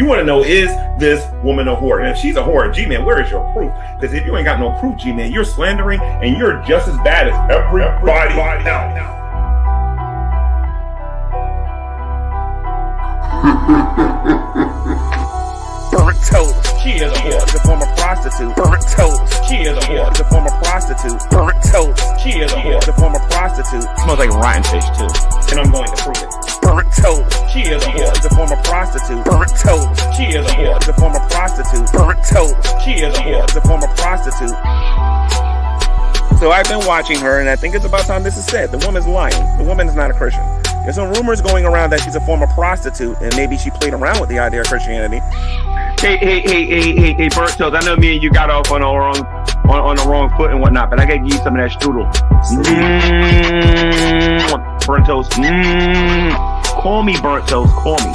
You want to know is this woman a whore? And if she's a whore, G man, where is your proof? Because if you ain't got no proof, G man, you're slandering and you're just as bad as everybody else. Burnt toast. She is a whore. She's a former prostitute. Burnt toast. She is a whore. She's a former prostitute. Burnt toast. She is a whore. She's a former prostitute. Smells like rotten fish too. And I'm going to prove it. Burnt toast. She is a whore. She's a former prostitute. Burnt toast. She is a whore. She's a former prostitute. Burnt toast. She is a whore. She's a former prostitute. So I've been watching her, and I think it's about time this is said. The woman's lying. The woman is not a Christian. There's some rumors going around that she's a former prostitute, and maybe she played around with the idea of Christianity. Hey, hey, hey, hey, hey, hey, Bert Toast. I know me and you got off on the wrong on, on the wrong foot and whatnot, but I gotta give you some of that strudel. Mmm, burnt toast. Mmm. Call me burnt toast. Call me.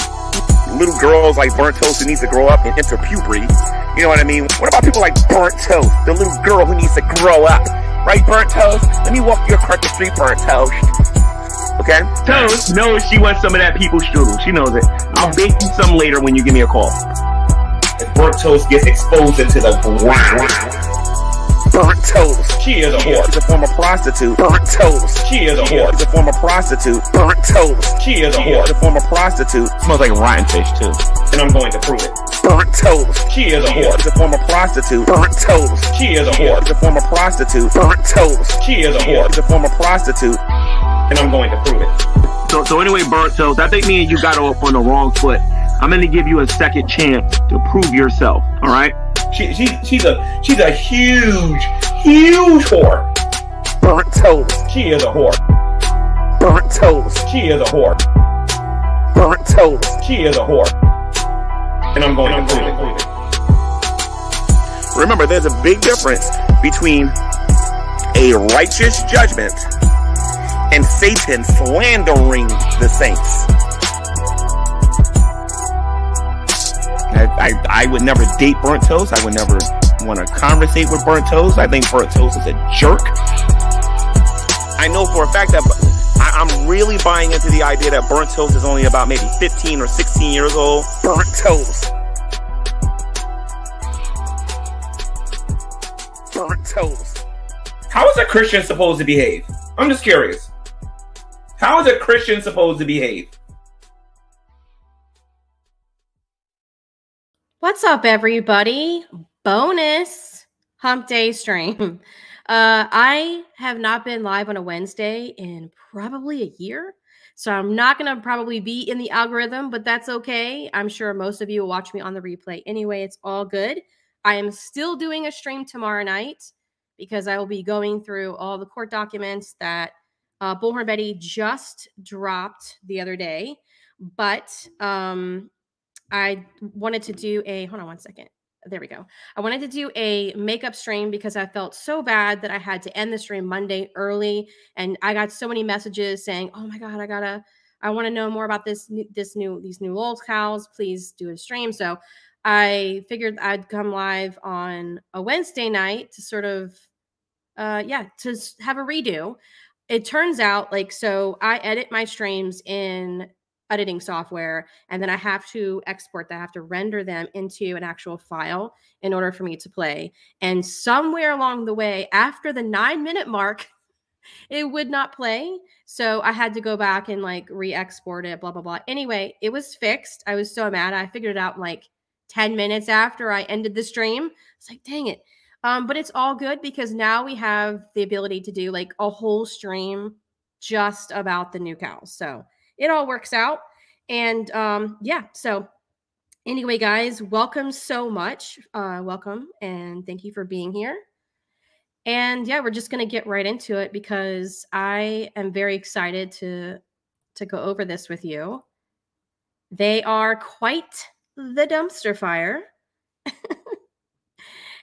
Little girls like Burnt Toast who needs to grow up and enter puberty. You know what I mean? What about people like Burnt Toast, the little girl who needs to grow up? Right, Burnt Toast? Let me walk you across the street, Burnt Toast. Okay? Toast knows she wants some of that people strudel. She knows it. I'll bake you some later when you give me a call. If burnt toast gets exposed into the ground, Burnt Toast. she is a whore. She's a former prostitute. Burnt Toast. She is a whore. She's a former prostitute. Burnt Toast. She is a whore. She's whore. a former prostitute. Smells like rotten fish too. And I'm going to prove it. Burnt Toast. She is a whore. She's a former prostitute. Burnt Toast. She is a whore. She's a former prostitute. Burnt Toast. She is a whore. She's a former prostitute. And I'm going to prove it. So, so anyway, Burnt Toast, I think me and you got off on the wrong foot. I'm gonna give you a second chance to prove yourself. All right? She, she, she's a she's a huge, huge whore. Burnt Toast. She is a whore. Burnt Toast. She is a whore. Burnt Toast. She is a whore. And I'm going to prove it. Remember, there's a big difference between a righteous judgment and Satan slandering the saints. I, I, I would never date Burnt Toast. I would never want to conversate with Burnt Toast. I think Burnt Toast is a jerk. I know for a fact that I, I'm really buying into the idea that Burnt Toast is only about maybe 15 or 16 years old. Burnt Toast. Burnt Toast. How is a Christian supposed to behave? I'm just curious. How is a Christian supposed to behave? What's up, everybody? Bonus hump day stream. Uh, I have not been live on a Wednesday in probably a year. So I'm not going to probably be in the algorithm, but that's okay. I'm sure most of you will watch me on the replay. Anyway, it's all good. I am still doing a stream tomorrow night because I will be going through all the court documents that uh, Bullhorn Betty just dropped the other day. But um, I wanted to do a hold on one second. There we go. I wanted to do a makeup stream because I felt so bad that I had to end the stream Monday early, and I got so many messages saying, "Oh my god, I gotta, I want to know more about this, this new, these new old cows. Please do a stream." So I figured I'd come live on a Wednesday night to sort of, uh, yeah, to have a redo. It turns out like so I edit my streams in editing software and then I have to export that. I have to render them into an actual file in order for me to play. And somewhere along the way, after the nine minute mark, it would not play. So I had to go back and like re export it, blah, blah, blah. Anyway, it was fixed. I was so mad. I figured it out like 10 minutes after I ended the stream. It's like, dang it. Um, but it's all good because now we have the ability to do like a whole stream just about the new cows. So it all works out. And um, yeah, so anyway, guys, welcome so much. Uh, welcome and thank you for being here. And yeah, we're just gonna get right into it because I am very excited to to go over this with you. They are quite the dumpster fire.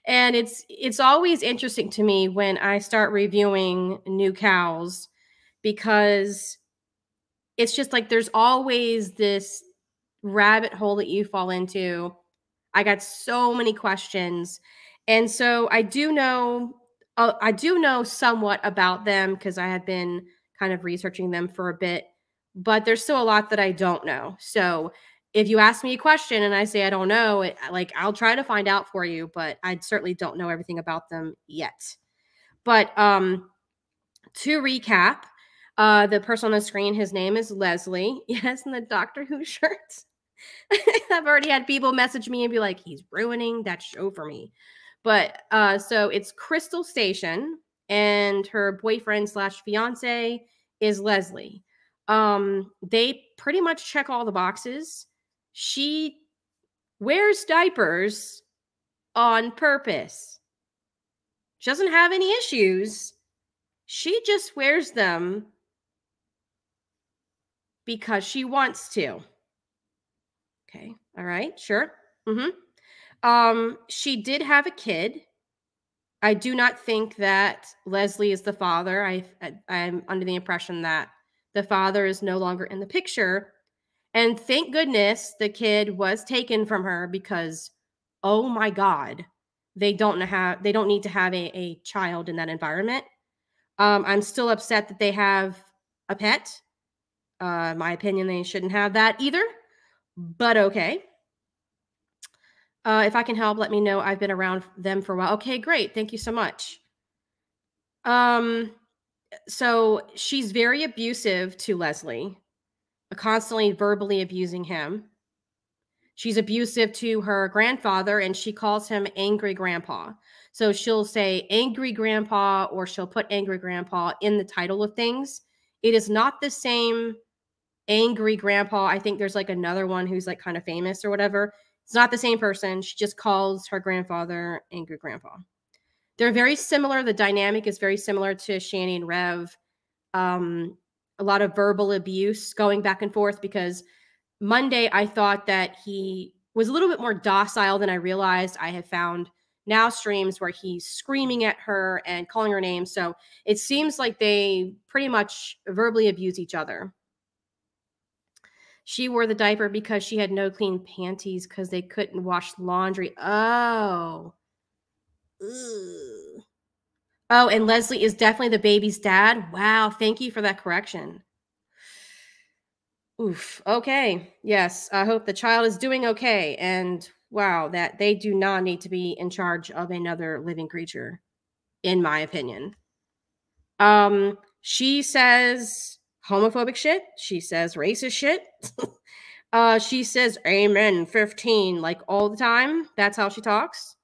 and it's it's always interesting to me when I start reviewing new cows because it's just like there's always this rabbit hole that you fall into. I got so many questions. And so I do know uh, I do know somewhat about them because I have been kind of researching them for a bit, but there's still a lot that I don't know. So if you ask me a question and I say I don't know, it, like I'll try to find out for you, but I certainly don't know everything about them yet. But um, to recap, uh, the person on the screen, his name is Leslie. Yes, in the Doctor Who shirt. I've already had people message me and be like, he's ruining that show for me. But uh, so it's Krystal Station, and her boyfriend slash fiance is Leslie. Um, they pretty much check all the boxes. She wears diapers on purpose. She doesn't have any issues. She just wears them because she wants to. Okay. All right. Sure. Mm-hmm. Um, she did have a kid. I do not think that Leslie is the father. I, I I'm under the impression that the father is no longer in the picture. And thank goodness the kid was taken from her because oh my god, they don't how they don't need to have a, a child in that environment. Um, I'm still upset that they have a pet. Uh, my opinion, they shouldn't have that either but okay. Uh, if I can help, let me know. I've been around them for a while. Okay, great. Thank you so much. Um, so she's very abusive to Leslie, constantly verbally abusing him. She's abusive to her grandfather and she calls him angry grandpa. So she'll say angry grandpa or she'll put angry grandpa in the title of things. It is not the same angry grandpa. I think there's like another one who's like kind of famous or whatever. It's not the same person. She just calls her grandfather angry grandpa. They're very similar. The dynamic is very similar to Shani and Rev. Um, a lot of verbal abuse going back and forth because Monday I thought that he was a little bit more docile than I realized. I have found now streams where he's screaming at her and calling her names. So it seems like they pretty much verbally abuse each other. She wore the diaper because she had no clean panties because they couldn't wash laundry. Oh. Ugh. Oh, and Leslie is definitely the baby's dad. Wow. Thank you for that correction. Oof. Okay. Yes. I hope the child is doing okay. And wow, that they do not need to be in charge of another living creature, in my opinion. Um, she says homophobic shit. She says racist shit. uh, she says amen 15 like all the time. That's how she talks.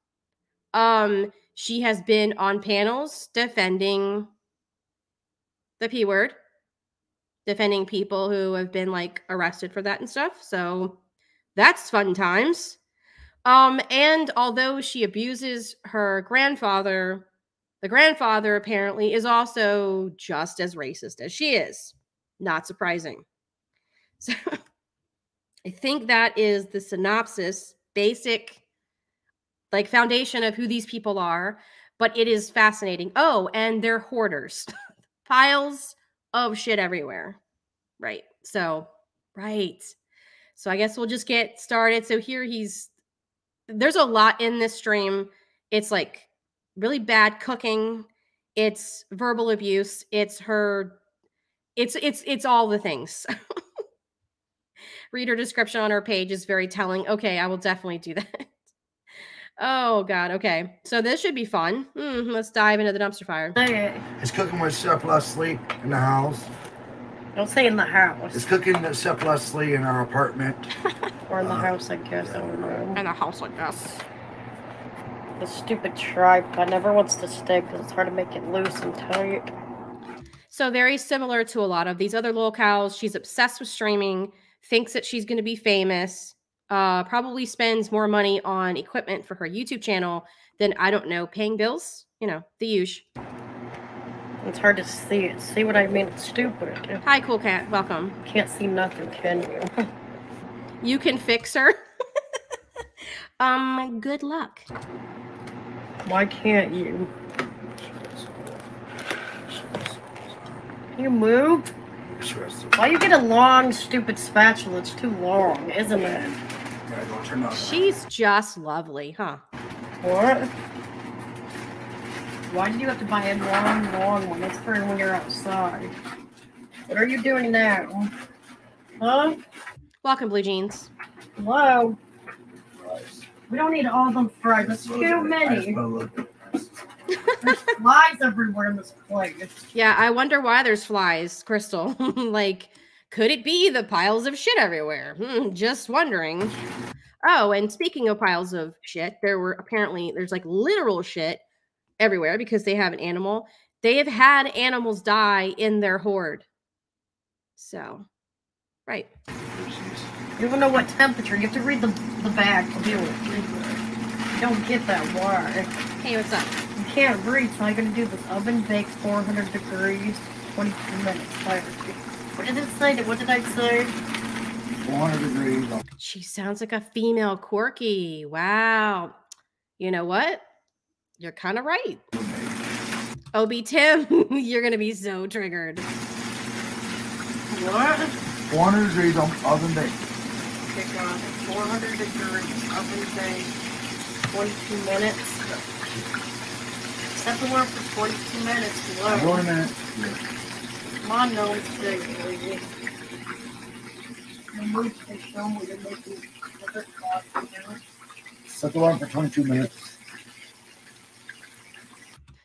Um, she has been on panels defending the P word, defending people who have been like arrested for that and stuff. So that's fun times. Um, and although she abuses her grandfather, the grandfather apparently is also just as racist as she is. Not surprising. So I think that is the synopsis, basic, like foundation of who these people are. But it is fascinating. Oh, and they're hoarders, piles of shit everywhere. Right. So, right. So I guess we'll just get started. So here he's, there's a lot in this stream. It's like really bad cooking. It's verbal abuse. It's her it's it's it's all the things. Reader description on our page is very telling. Okay, I will definitely do that. oh God. Okay, so this should be fun. Mm, let's dive into the dumpster fire. Okay. It's cooking with Chef Leslie in the house. Don't say in the house. It's cooking with Chef Leslie in our apartment. or in the uh, house, I guess. I don't know. In the house, I guess. The stupid tripod never wants to stick because it's hard to make it loose and tight. So very similar to a lot of these other lolcows. She's obsessed with streaming, thinks that she's going to be famous, uh, probably spends more money on equipment for her YouTube channel than I don't know, paying bills. You know, the usual. It's hard to see. See what I mean? It's stupid. Hi, cool cat. Welcome. Can't see nothing, can you? you can fix her. um, good luck. Why can't you? You move? Why you get a long, stupid spatula? It's too long, isn't it? She's just lovely, huh? What? Why did you have to buy a long, long one? It's for when you're outside. What are you doing now? Huh? Welcome, Blue Jeans. Hello? We don't need all of them fries. That's too many. There's flies everywhere in this place. Yeah, I wonder why there's flies, Krystal. like, could it be the piles of shit everywhere? Hmm, just wondering. Oh, and speaking of piles of shit, there were apparently there's like literal shit everywhere because they have an animal. They have had animals die in their horde. So, right. You don't know what temperature. You have to read the, the back to do it. You don't get that why. Hey, what's up? You can't read, so I'm gonna do this oven bake 400 degrees, 22 minutes. Fire. What did it say? What did I say? 400 degrees. She sounds like a female quirky. Wow. You know what? You're kind of right. OB Tim, you're going to be so triggered. What? 400 degrees on oven bake. Okay, God. 400 degrees, oven baked, 22 minutes. Set the alarm for 22 minutes. I'm Low. going in a minute. Come on, no mistake, lady. Move to show me you're making another coffee now. Set the alarm for 22 minutes.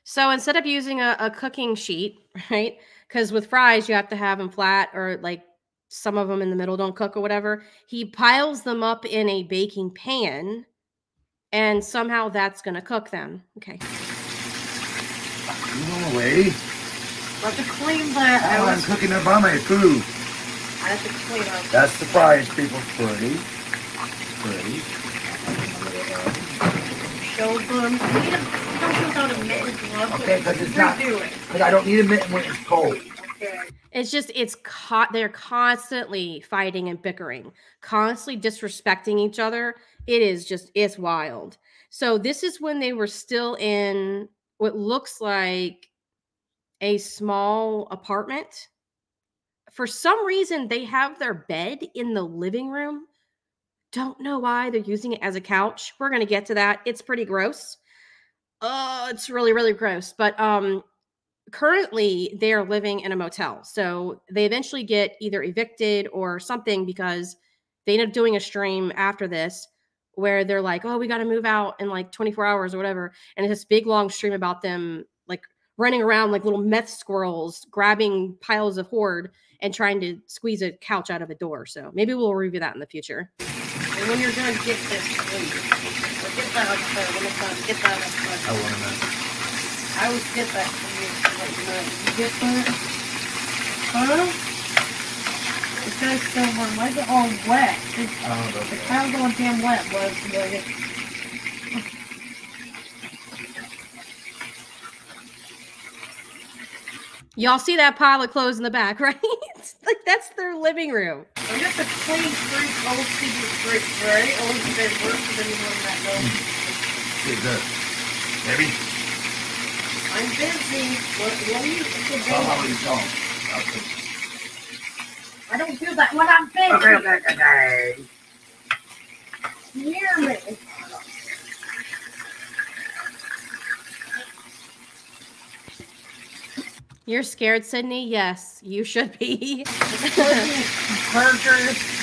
So instead of using a, a cooking sheet, right? Because with fries, you have to have them flat or like some of them in the middle don't cook or whatever. He piles them up in a baking pan and somehow that's going to cook them. Okay. You know, lady. Let to clean that Oh, I'm cooking up on my food. I have to clean up. That's the fries, people. Pretty. Pretty. Show them. You need to- you don't use out a mitten glove. Okay, 'cause it's not- Because I don't need a mitten when it's cold. Okay. It's just it's co- they're constantly fighting and bickering, constantly disrespecting each other. It is just it's wild. So this is when they were still in what looks like a small apartment. For some reason they have their bed in the living room. Don't know why they're using it as a couch. We're going to get to that. It's pretty gross. Oh, it's really really gross. But um currently they are living in a motel. So they eventually get either evicted or something because they end up doing a stream after this where they're like, oh, we got to move out in like 24 hours or whatever. And it's this big long stream about them like running around like little meth squirrels, grabbing piles of hoard and trying to squeeze a couch out of a door. So maybe we'll review that in the future. And when you're done, get this, please. Or get that up there. When it's done, get that up there. I want to I always get that from you. to let you know. You get that? Huh? This guy's still warm. Why is it all wet? It's, I don't know. the towel's all damn wet, was like, Y'all see that pile of clothes in the back, right? like that's their living room. I'm just a clean street, old secret street, right? Always been worse than anyone that knows. Get good. Maybe. I'm busy. What, what are you Oh, how are you going? Okay. I don't do that when I'm busy. Okay, okay, okay. Hear me. You're scared, Sydney? Yes, you should be. burgers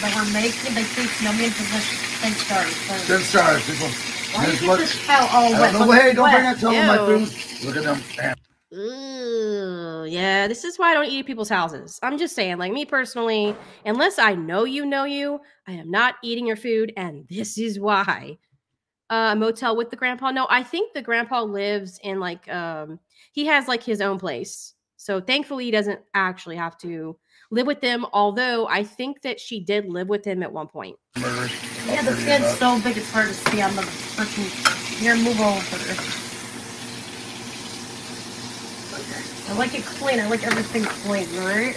that we're making, they taste yummy and delicious. Thanks, stars. Ten stars, people. Why Here's you what- get this cow all I wet? don't Hey, don't bring wet. that to my Ew. food. Look at them. Damn. Ooh, yeah, this is why I don't eat at people's houses. I'm just saying, like me personally, unless I know you know you, I am not eating your food, and this is why. Uh, motel with the grandpa. No, I think the grandpa lives in like um he has like his own place. So thankfully he doesn't actually have to live with them, although I think that she did live with him at one point. Burgers. Yeah, the kid's so big it's hard to see on the freaking. Here, move over. I like it clean. I like everything clean, right?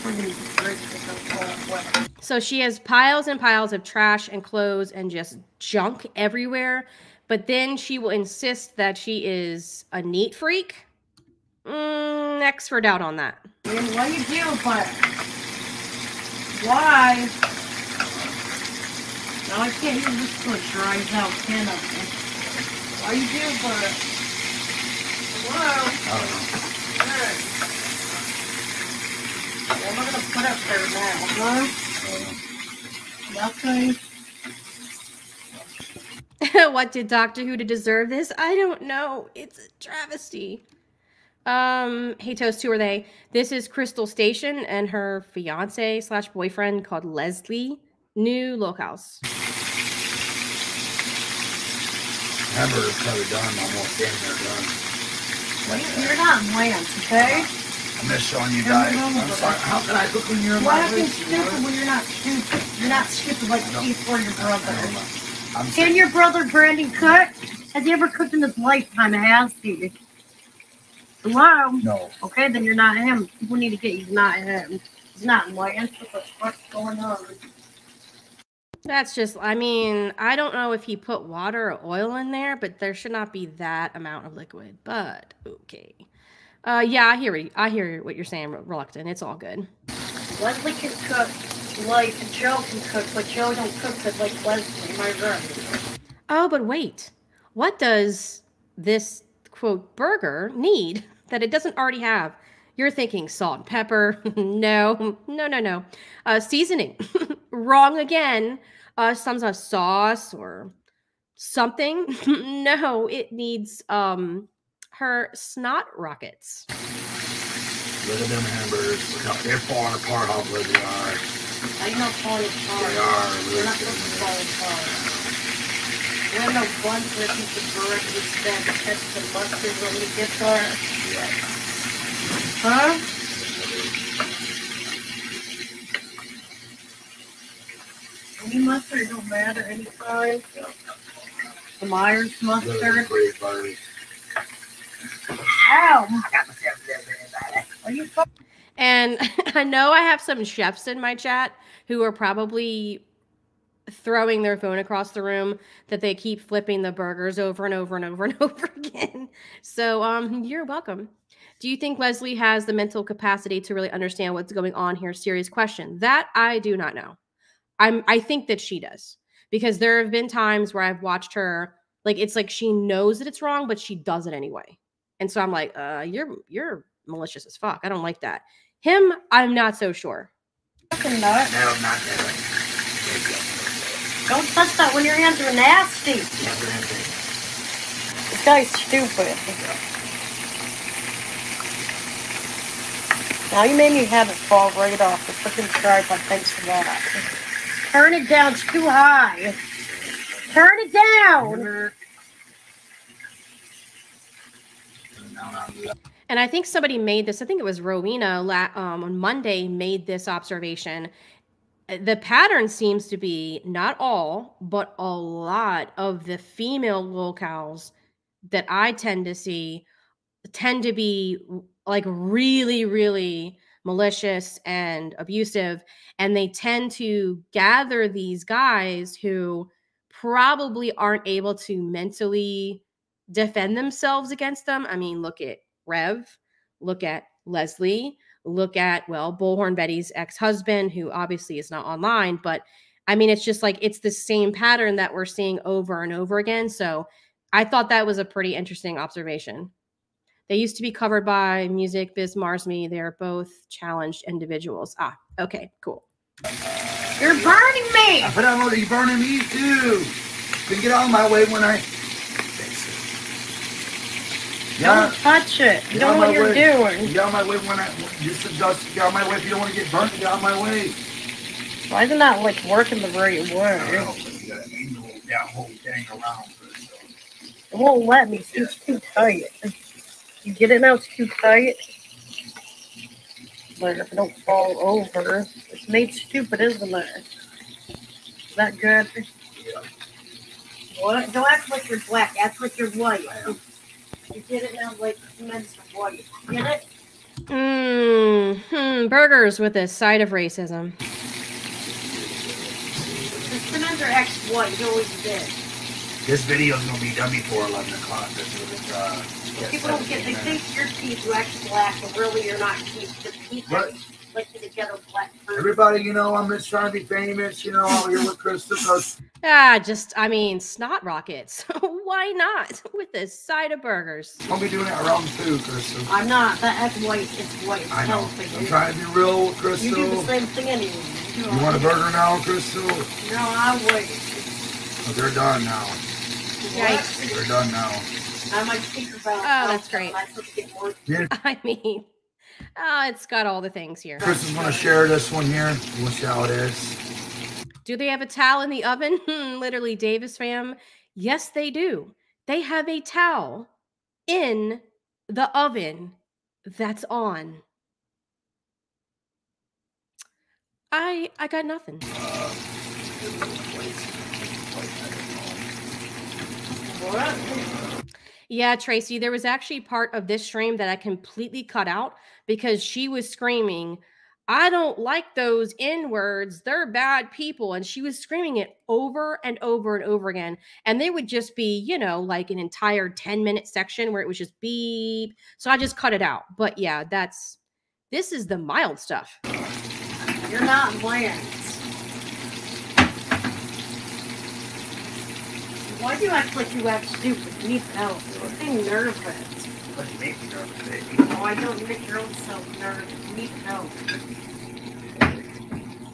Friggin' great to go all wet. So she has piles and piles of trash and clothes and just junk everywhere. But then she will insist that she is a neat freak. Mm, next for doubt on that. And why you do, but why? Now I can't use this to dries out, can I? Why you do, but up there now, huh? Nothing. what did Doctor Who to deserve this? I don't know. It's a travesty. Um, hey Toast, who are they? This is Krystal Station and her fiance slash boyfriend called Leslie. New lolcows. Hamburger's probably done. I'm almost getting there done. Wait, You're not in Lance, okay? I miss showing you guys. I'm sorry. How can I cook when you're in What my happens place? you know? stupid when you're not stupid? You're not stupid like No. Keith or your brother. I'm Can saying, your brother Brandon cook? Has he ever cooked in his lifetime? Has he? Hello? no. Okay, then you're not him. People need to get he's not him. He's not in Lance. What the fuck's going on? That's just, I mean, I don't know if he put water or oil in there, but there should not be that amount of liquid. But okay. Uh, yeah, I hear what- I hear what you're saying, reluctant. It's all good. Leslie can cook like Joe can cook, but Joe don't cook good like Leslie. Right? Oh, but wait. What does this quote burger need that it doesn't already have? You're thinking salt and pepper. no, no, no, no. Uh, seasoning. Wrong again. Uh, some sort of sauce or something. no, it needs um her snot rockets. Look at them hamburgers. Look how they're falling apart how good they are. I know falling apart. They are really You're not good. supposed to fall apart. There are no buns with a piece of bread with that ketchup and mustard when you get there. Yeah. Huh? Any mustard don't matter any size. The Myers Look at them mustard. great burgers. Are you And I know I have some chefs in my chat who are probably throwing their phone across the room that they keep flipping the burgers over and over and over and over again. So um you're welcome. Do you think Leslie has the mental capacity to really understand what's going on here? Serious question. That I do not know. I'm I think that she does. Because there have been times where I've watched her like it's like she knows that it's wrong but she does it anyway. And so I'm like, uh you're you're malicious as fuck. I don't like that. Him, I'm not so sure. nut? No, not that. Don't touch that when your hands are nasty. This guy's stupid. Now you made me have it fall right off the freaking tripod. Thanks for that. Turn it down. It's too high. Turn it down. And I think somebody made this, I think it was Rowena la- um, on Monday made this observation. The pattern seems to be not all, but a lot of the female lolcows that I tend to see tend to be w- like really, really malicious and abusive. And they tend to gather these guys who probably aren't able to mentally defend themselves against them. I mean, look at Rev, look at Leslie, look at, well, Bullhorn Betty's ex husband, who obviously is not online, but I mean, it's just like it's the same pattern that we're seeing over and over again. So I thought that was a pretty interesting observation. They used to be covered by Music Biz Marsme. They're both challenged individuals. Ah, okay, cool. You're burning me. But I'm already burning me too. Can you get out of my way when I. Yeah. Don't touch it. You Get don't out know what my you're way. doing. Get out of my way when I. Just adjust. Get out of my way if you don't want to get burnt. Get out of my way. Why is it not like working the right way? know, you gotta angle that whole thing around It won't let me. It's too tight. You get it now? It's too tight. But if it don't fall over, it's made stupid, isn't it? Is that good? Yeah. What? Don't act like you're black. Act like you're white. I. You get it now like cement's white. Get it? Mm, hmm, burgers with a side of racism. The cement are X white. You always did. This video's gonna be done before 11 o'clock. This is, uh, yeah, People don't get. They think your teeth wax black, but really you're not teeth. The teeth What? like to get black person. Everybody, you know, I'm just trying to be famous, you know, out here with Krista. Ah, just I mean, snot rockets. Why not with this side of burgers? I'll be doing it around two, Krista. I'm not. That, that's white. It's white. It's I know. healthy. I'm trying to be real with You do the same thing anyway. too. You want a burger now, Krystal? No, I wait. Oh, they're done now. Yikes. They're done now. I might think about. Oh, that's great. I put the more. I mean, oh, it's got all the things here. Chris is gonna share this one here. We'll see how it is. Do they have a towel in the oven? Literally, Davis fam. Yes, they do. They have a towel in the oven that's on. I I got nothing. What? Yeah, Tracy, there was actually part of this stream that I completely cut out because she was screaming, I don't like those N words. They're bad people. And she was screaming it over and over and over again. And they would just be, you know, like an entire 10 minute section where it was just beep. So I just cut it out. But yeah, that's this is the mild stuff. You're not Lance. Why do you act like you act stupid? You need help. You're getting nervous. What do you make me nervous, baby? Oh, I don't make your own self nervous. You need help.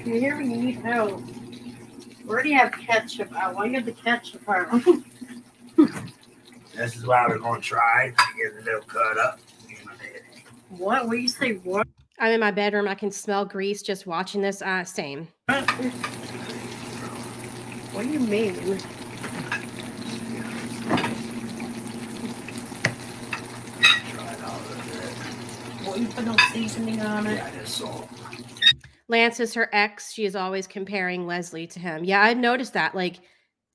Can you hear me? You need help. We already have ketchup out. Why you have the ketchup out? This is why we're gonna try to get a little cut up. what? What do you say? What? I'm in my bedroom. I can smell grease just watching this. Uh, same. What do you mean? Try it out a little bit. What you put no seasoning on it? Yeah, just salt. Lance is her ex. She is always comparing Leslie to him. Yeah, I've noticed that. Like,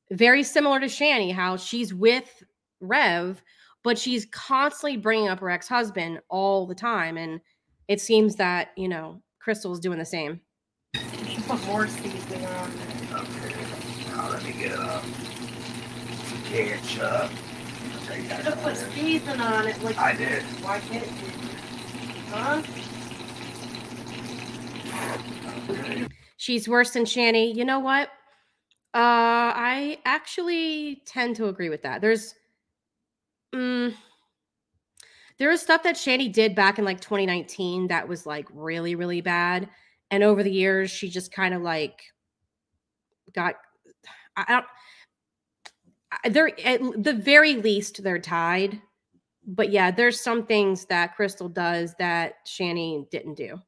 very similar to Shani, how she's with Rev, but she's constantly bringing up her ex husband all the time. And it seems that, you know, Krystal's doing the same. You put more seasoning on it. Okay. Now let me get uh, some ketchup. Take You that should have put out seasoning on it. Like I did. Why can't you? She's worse than Shanny. You know what? Uh, I actually tend to agree with that. There's, mm, there was stuff that Shanny did back in like 2019 that was like really, really bad, and over the years she just kind of like got. I don't. They're at the very least they're tied, but yeah, there's some things that Krystal does that Shani didn't do.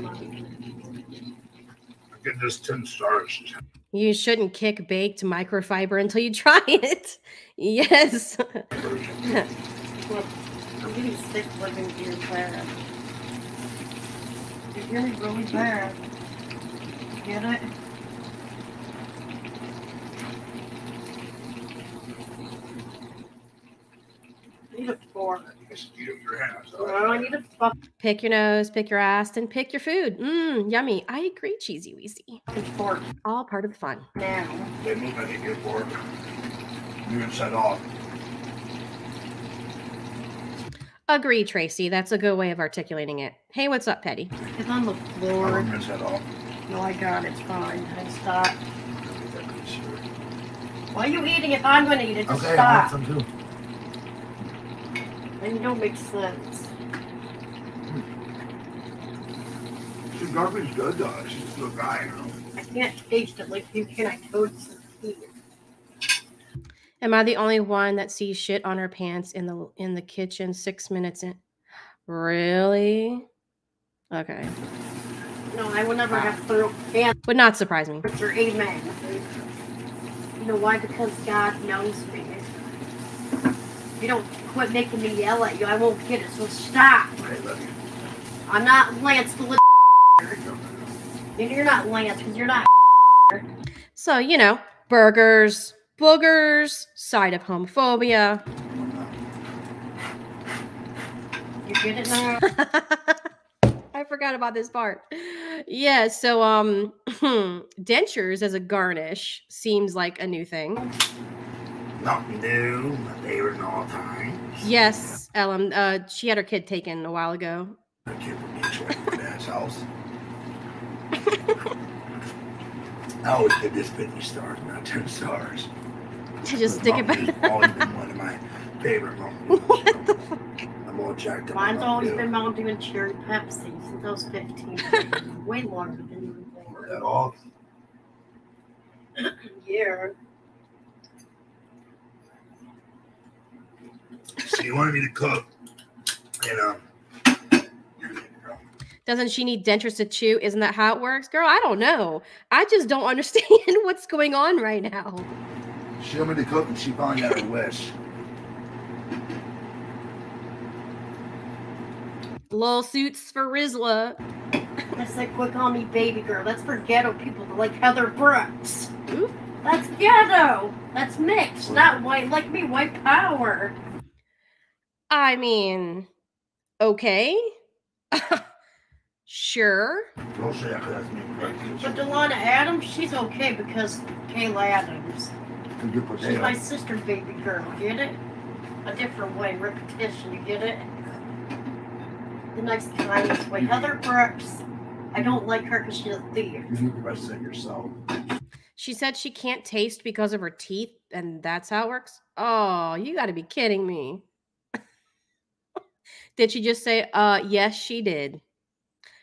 Month. Get this tin stars. You shouldn't kick baked microfiber until you try it. Yes. Look, I'm getting sick living here bad. You're getting really bad. Get it? I need a fork. Just your hands. all Well, I need a fucking pick your nose, pick your ass, and pick your food. Mmm, yummy. I agree, cheesy weesy. fork All part of the fun. now. They move any good fork. You can set off. Agree, Tracy. That's a good way of articulating it. Hey, what's up, Petty? It's on the I'm floor. gonna set off. No, I got it. It's fine. I stop. Why are you eating if I'm gonna eat it? Just Okay, I want some too. And you don't make sense. She's garbage good though. She's a good guy, you know. I can't taste it like you can. I told you. Am I the only one that sees shit on her pants in the in the kitchen six minutes in? Really? Okay. No, I will never have throat cancer Would not surprise me. or amen. You know why? Because God knows me. You don't quit making me yell at you, I won't get it. So stop. I love you. I'm not Lance the little. And you're not Lance because you're not. So, you know, burgers, boogers, side of homophobia. You get it now? I forgot about this part. Yeah, so um dentures as a garnish seems like a new thing. Not new, my favorite in all times. Yes, Ellen, uh she had her kid taken a while ago. I can't forget you at my dad's house. I always give this 50 stars, not 10 stars. To just stick it back. Dew's always been one of my favorite Mountain Dews. What the fuck? I'm all jacked up. Mine's about always been Mountain Dew and Cherry Pepsi since I was 15. Way longer than you were That all? Yeah. So you wanted me to cook, and um, Doesn't she need dentures to chew? Isn't that how it works? Girl, I don't know. I just don't understand what's going on right now. she wanted me to cook, and she finally got her wish. Lawsuits for Rizla. I said, quit call me baby girl. That's for ghetto people like Heather Brooks. Ooh. That's ghetto. That's mixed, not white. Like me, white power. I mean, okay. sure. Don't say that 'cause that's me. But Delana Adams, she's okay because Kayla Adams. She's my sister baby girl. Get it? A different way, repetition. You get it? The nice, kindest way. Heather Brooks. I don't like her because she's a thief. You need to rest it yourself. She said she can't taste because of her teeth, and that's how it works. Oh, you got to be kidding me. Did she just say, uh, yes, she did?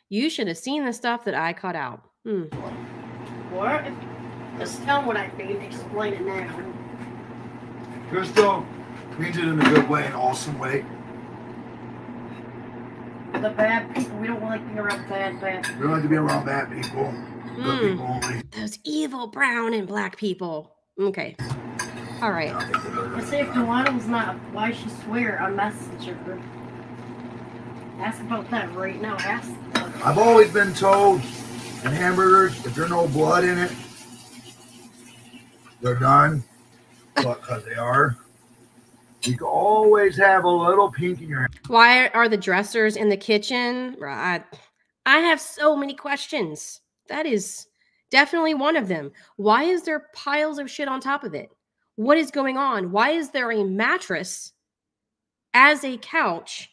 You should have seen the stuff that I cut out. Hmm. What? Just tell what I mean. Explain it now. Krystal means it in a good way, an awesome way. The bad people, we don't like be around bad, bad. We don't like to be around bad people. Good people only. Those evil brown and black people. Okay. All right. I think they're I say if Delana was not, why she swear on Messenger? Ask about that right now. Ask. I've always been told in hamburgers, if there's no blood in it, they're done. But because they are, you can always have a little pink in your hand. Why are the dressers in the kitchen? Right. I have so many questions. That is definitely one of them. Why is there piles of shit on top of it? What is going on? Why is there a mattress as a couch?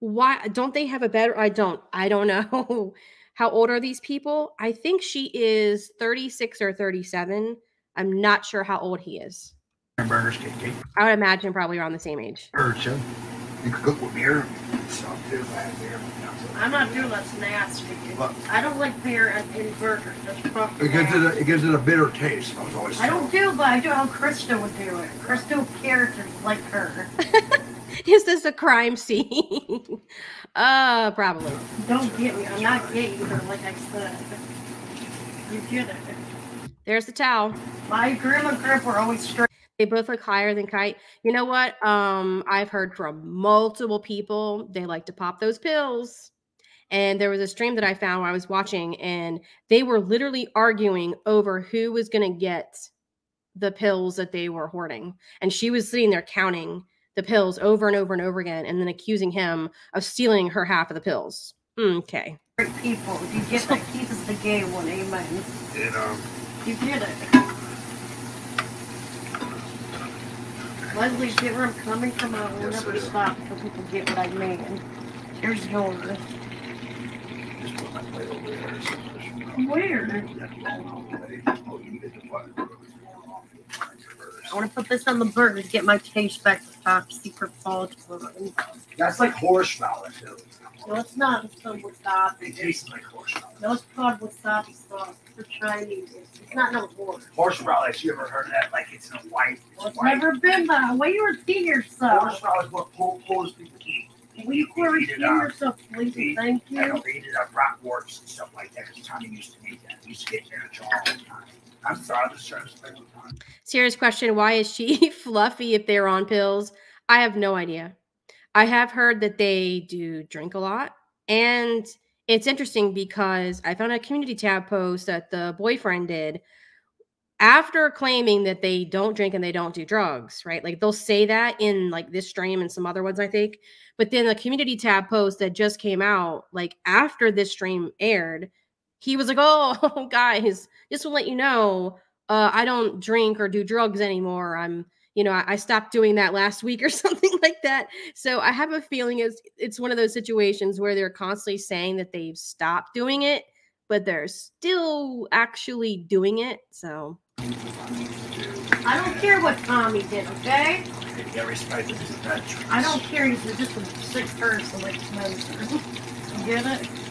Why don't they have a better? I don't. I don't know. How old are these people? I think she is 36 or 37. I'm not sure how old he is. Hamburgers can I would imagine probably around the same age. urchin. You can cook with beer. Some do have beer. I'm not doing that's nasty. Look. I don't like beer in, in burgers. That's fucking It gives it, a, it gives it a bitter taste. I was always I don't do, but I do how Krista would do it. Krista characters like her. Is this a crime scene? uh, probably. Don't get me. I'm not gay either, like I said. You get it. There's the towel. My grandma and grandpa were always straight. They both look higher than Kite. You know what? Um, I've heard from multiple people they like to pop those pills. And there was a stream that I found where I was watching, and they were literally arguing over who was going to get the pills that they were hoarding. And she was sitting there counting the pills over and over and over again, and then accusing him of stealing her half of the pills. Okay. Great people. If you get that, Keith is the gay one. Amen. And, um, You get it. Leslie, get where I'm coming from. I will Yes, never stop until people get what I mean. Here's yours. just put my plate over there. Where? Oh, you get the butter. I want to put this on the burger to get my taste back to top secret salt. That's like horseradish. too. No, it's not. It's called wasabi. It tastes like horseradish. No, it's called wasabi sauce for Chinese. It's not no horse. Horseradish, you ever heard of that? Like it's in a white. Well, it's white. never been that way. You repeat yourself. Horseradish is what Pol- Polish people eat. Will you repeating yourself, please? and Thank I don't eat it up bratwursts and stuff like that because Tommy used to make that. We used to get there jar all the time. I'm sorry, just trying to question Why is she fluffy if they're on pills? I have no idea. I have heard that they do drink a lot. And it's interesting because I found a community tab post that the boyfriend did after claiming that they don't drink and they don't do drugs, right? Like they'll say that in like this stream and some other ones, I think. But then the community tab post that just came out, like after this stream aired, he was like, Oh, guys, just to let you know, uh, I don't drink or do drugs anymore. I'm, you know, I, I stopped doing that last week or something like that. So I have a feeling it's it's one of those situations where they're constantly saying that they've stopped doing it, but they're still actually doing it. So I don't care what Tommy did, okay? I don't care. He's just a sick person like. You get it?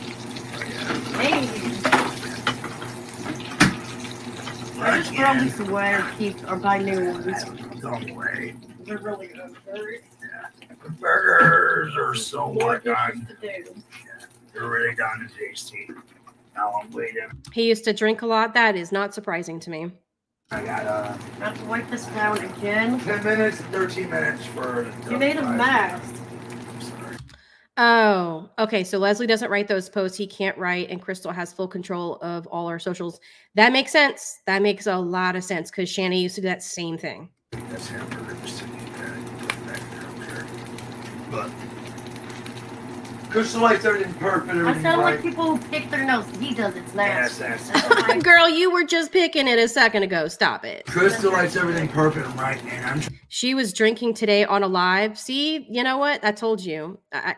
Hey. I just throw these away or keep or buy new ones. Don't worry. They're really good. They're The burgers are so more well done. dishes. They're really done and tasty. Now I'm waiting. he used to drink a lot. That is not surprising to me. I got uh, I have to wipe this down again. 10 minutes, 13 minutes for. You made a mess. I'm sorry. Oh, okay. So Leslie doesn't write those posts. He can't write, and Krystal has full control of all our socials. That makes sense. That makes a lot of sense because Shanny used to do that same thing. That's hamburger just sitting there. Back there, okay. But. Krystal likes everything perfect. I Everything sound like people who pick their nose. He does. It's Yes, nasty. that's. That's why- Girl, you were just picking it a second ago. Stop it. Krystal likes everything perfect and right, and I'm She was drinking today on a live. See, you know what? I told you. I, I-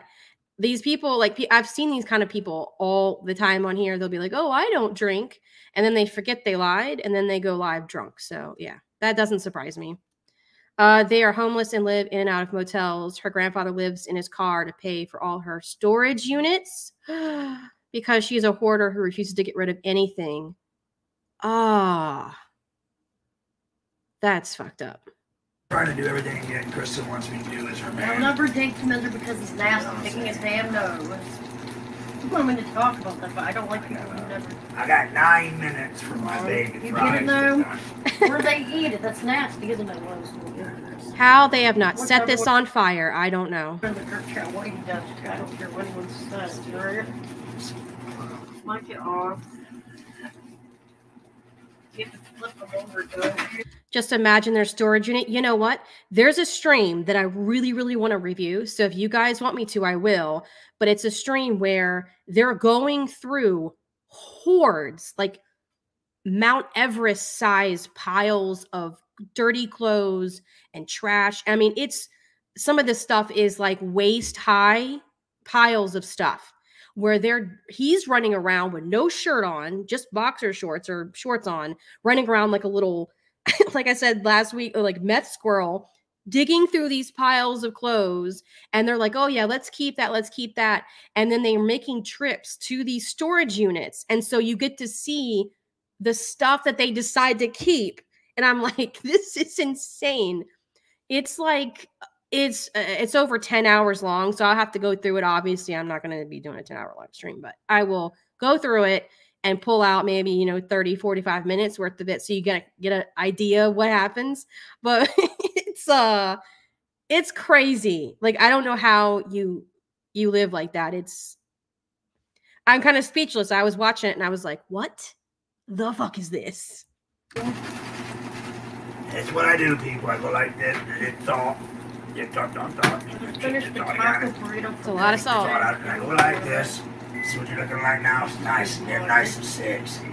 these people, like, I've seen these kind of people all the time on here. They'll be like, oh, I don't drink. And then they forget they lied and then they go live drunk. So, yeah, that doesn't surprise me. Uh, they are homeless and live in and out of motels. Her grandfather lives in his car to pay for all her storage units because she's a hoarder who refuses to get rid of anything. Ah, that's fucked up. Trying to do everything that Krystal wants me to do as her man. I'll never date Commander because he's nasty, picking his damn nose. You want me to talk about that, but I don't like people who never. I got nine minutes for my baby You get fries. it now? to. Where they eat it, that's nasty, isn't it? Well, How they have not What's set this on fire, I don't know. In the group chat, what he does, I don't care what anyone says, right? Mic it off. You have to flip them over, do Just imagine their storage unit. You know what? There's a stream that I really, really want to review. So if you guys want me to, I will. But it's a stream where they're going through hordes, like Mount Everest size piles of dirty clothes and trash. I mean, it's some of this stuff is like waist high piles of stuff where they're he's running around with no shirt on, just boxer shorts or shorts on, running around like a little like I said last week, like meth squirrel, digging through these piles of clothes. And they're like, oh, yeah, let's keep that. Let's keep that. And then they're making trips to these storage units. And so you get to see the stuff that they decide to keep. And I'm like, this is insane. It's like, it's uh, it's over 10 hours long so i'll have to go through it. Obviously i'm not going to be doing a 10 hour live stream but i will go through it and pull out maybe you know 30 45 minutes worth of it so you get get an idea of what happens. But it's uh it's crazy. Like i don't know how you you live like that. It's i'm kind of speechless. I was watching it and i was like what the fuck is this? It's what I do, people. I go like this, it's all. Finish the It's all taco burrito. It's a lot of salt. I go like this. See what you're looking like now. It's nice and they're nice and sexy.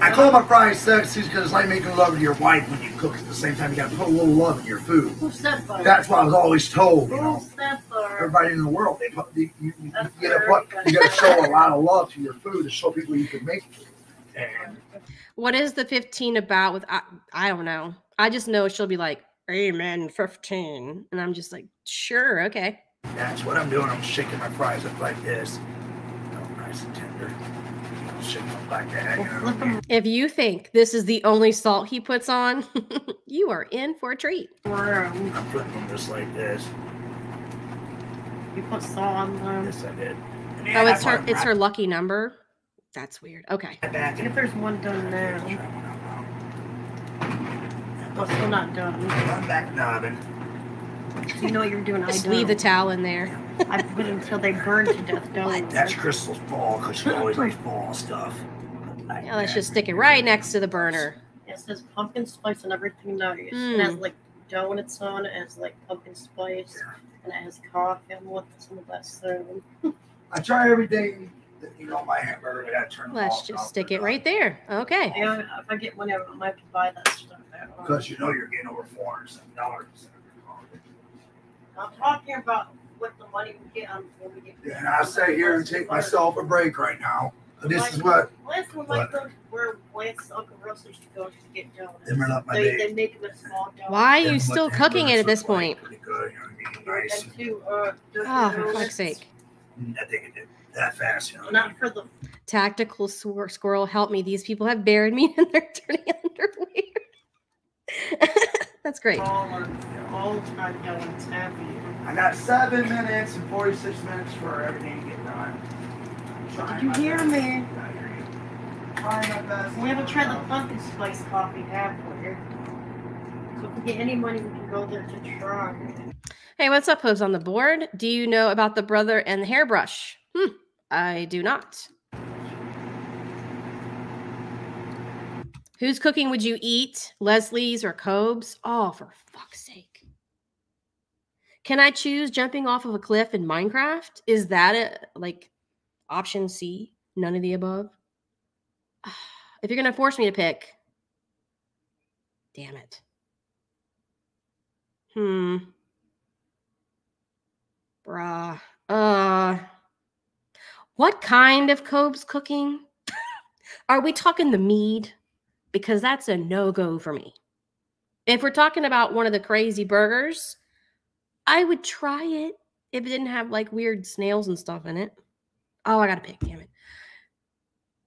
I call my fries sexy because it's like making love to your wife when you cook at the same time. You got to put a little love in your food. Who's that by? That's what I was always told. You know, Who's that by? everybody in the world, they put, you, you, you, That's you, gotta put, you got to show a lot of love to your food to show people you can make it. And what is the 15 about with I, I don't know i just know she'll be like amen 15 and i'm just like sure okay that's what I'm doing. I'm shaking my fries up like this. Oh, nice and tender. I'm shaking them like that. You know Flip what I mean? them If you think this is the only salt he puts on, you are in for a treat. around. I'm putting them just like this. You put salt on them. Yes, I did. And Oh, it's her. It's them her lucky number. That's weird. Okay. right. If there's one done now. Oh, still not done. I'm back knobbing. You know what you're doing. I Just don't. leave the towel in there. I put it until they burn to death. Don't. That's Krystal's ball because she always likes ball stuff. Like Yeah, let's that. just stick it right next to the burner. It says pumpkin spice and everything nice. It has Mm. like donuts on it. It has like pumpkin spice. And it has coffee. I'm with some of that soon. I try everything. That, you know, my hamburger. I gotta turn Let's balls just stick it right there. Okay. Yeah, if I get one, I might have to buy that stuff. Out. Because you know you're getting over four hundred seven dollars. I'm talking about what the money we get on when we get. And I sit here and take myself a break right now. But this is what Last one like the where Lance Uncle Russell used to go to get donuts. them are not my They, they make them in small donuts. Why are you Them still cooking it at this point? Pretty good, you know what I mean? Nice. Two, uh, Oh, for Donuts. fuck's sake. I think it did that fast, you know. Not for the Tactical swir- squirrel, help me. These people have buried me in their dirty underwear. That's great. all all time donuts have you. I got seven minutes and 46 minutes for everything to get done. Did you hear me? Trying my best. We haven't tried the pumpkin spice coffee, we? So if we get any money, we can go there to try. Hey, what's up, Hooves on the board? Do you know about the brother and the hairbrush? Hmm, I do not. Whose cooking would you eat? Leslie's or Cobb's? Oh, for fuck's sake. Can I choose jumping off of a cliff in Minecraft? Is that a like option C? None of the above? If you're going to force me to pick, damn it. Hmm. Bruh. Uh what kind of Cobb's cooking? Are we talking the mead? Because that's a no-go for me. If we're talking about one of the crazy burgers, I would try it if it didn't have like weird snails and stuff in it. Oh, I gotta pick, damn it.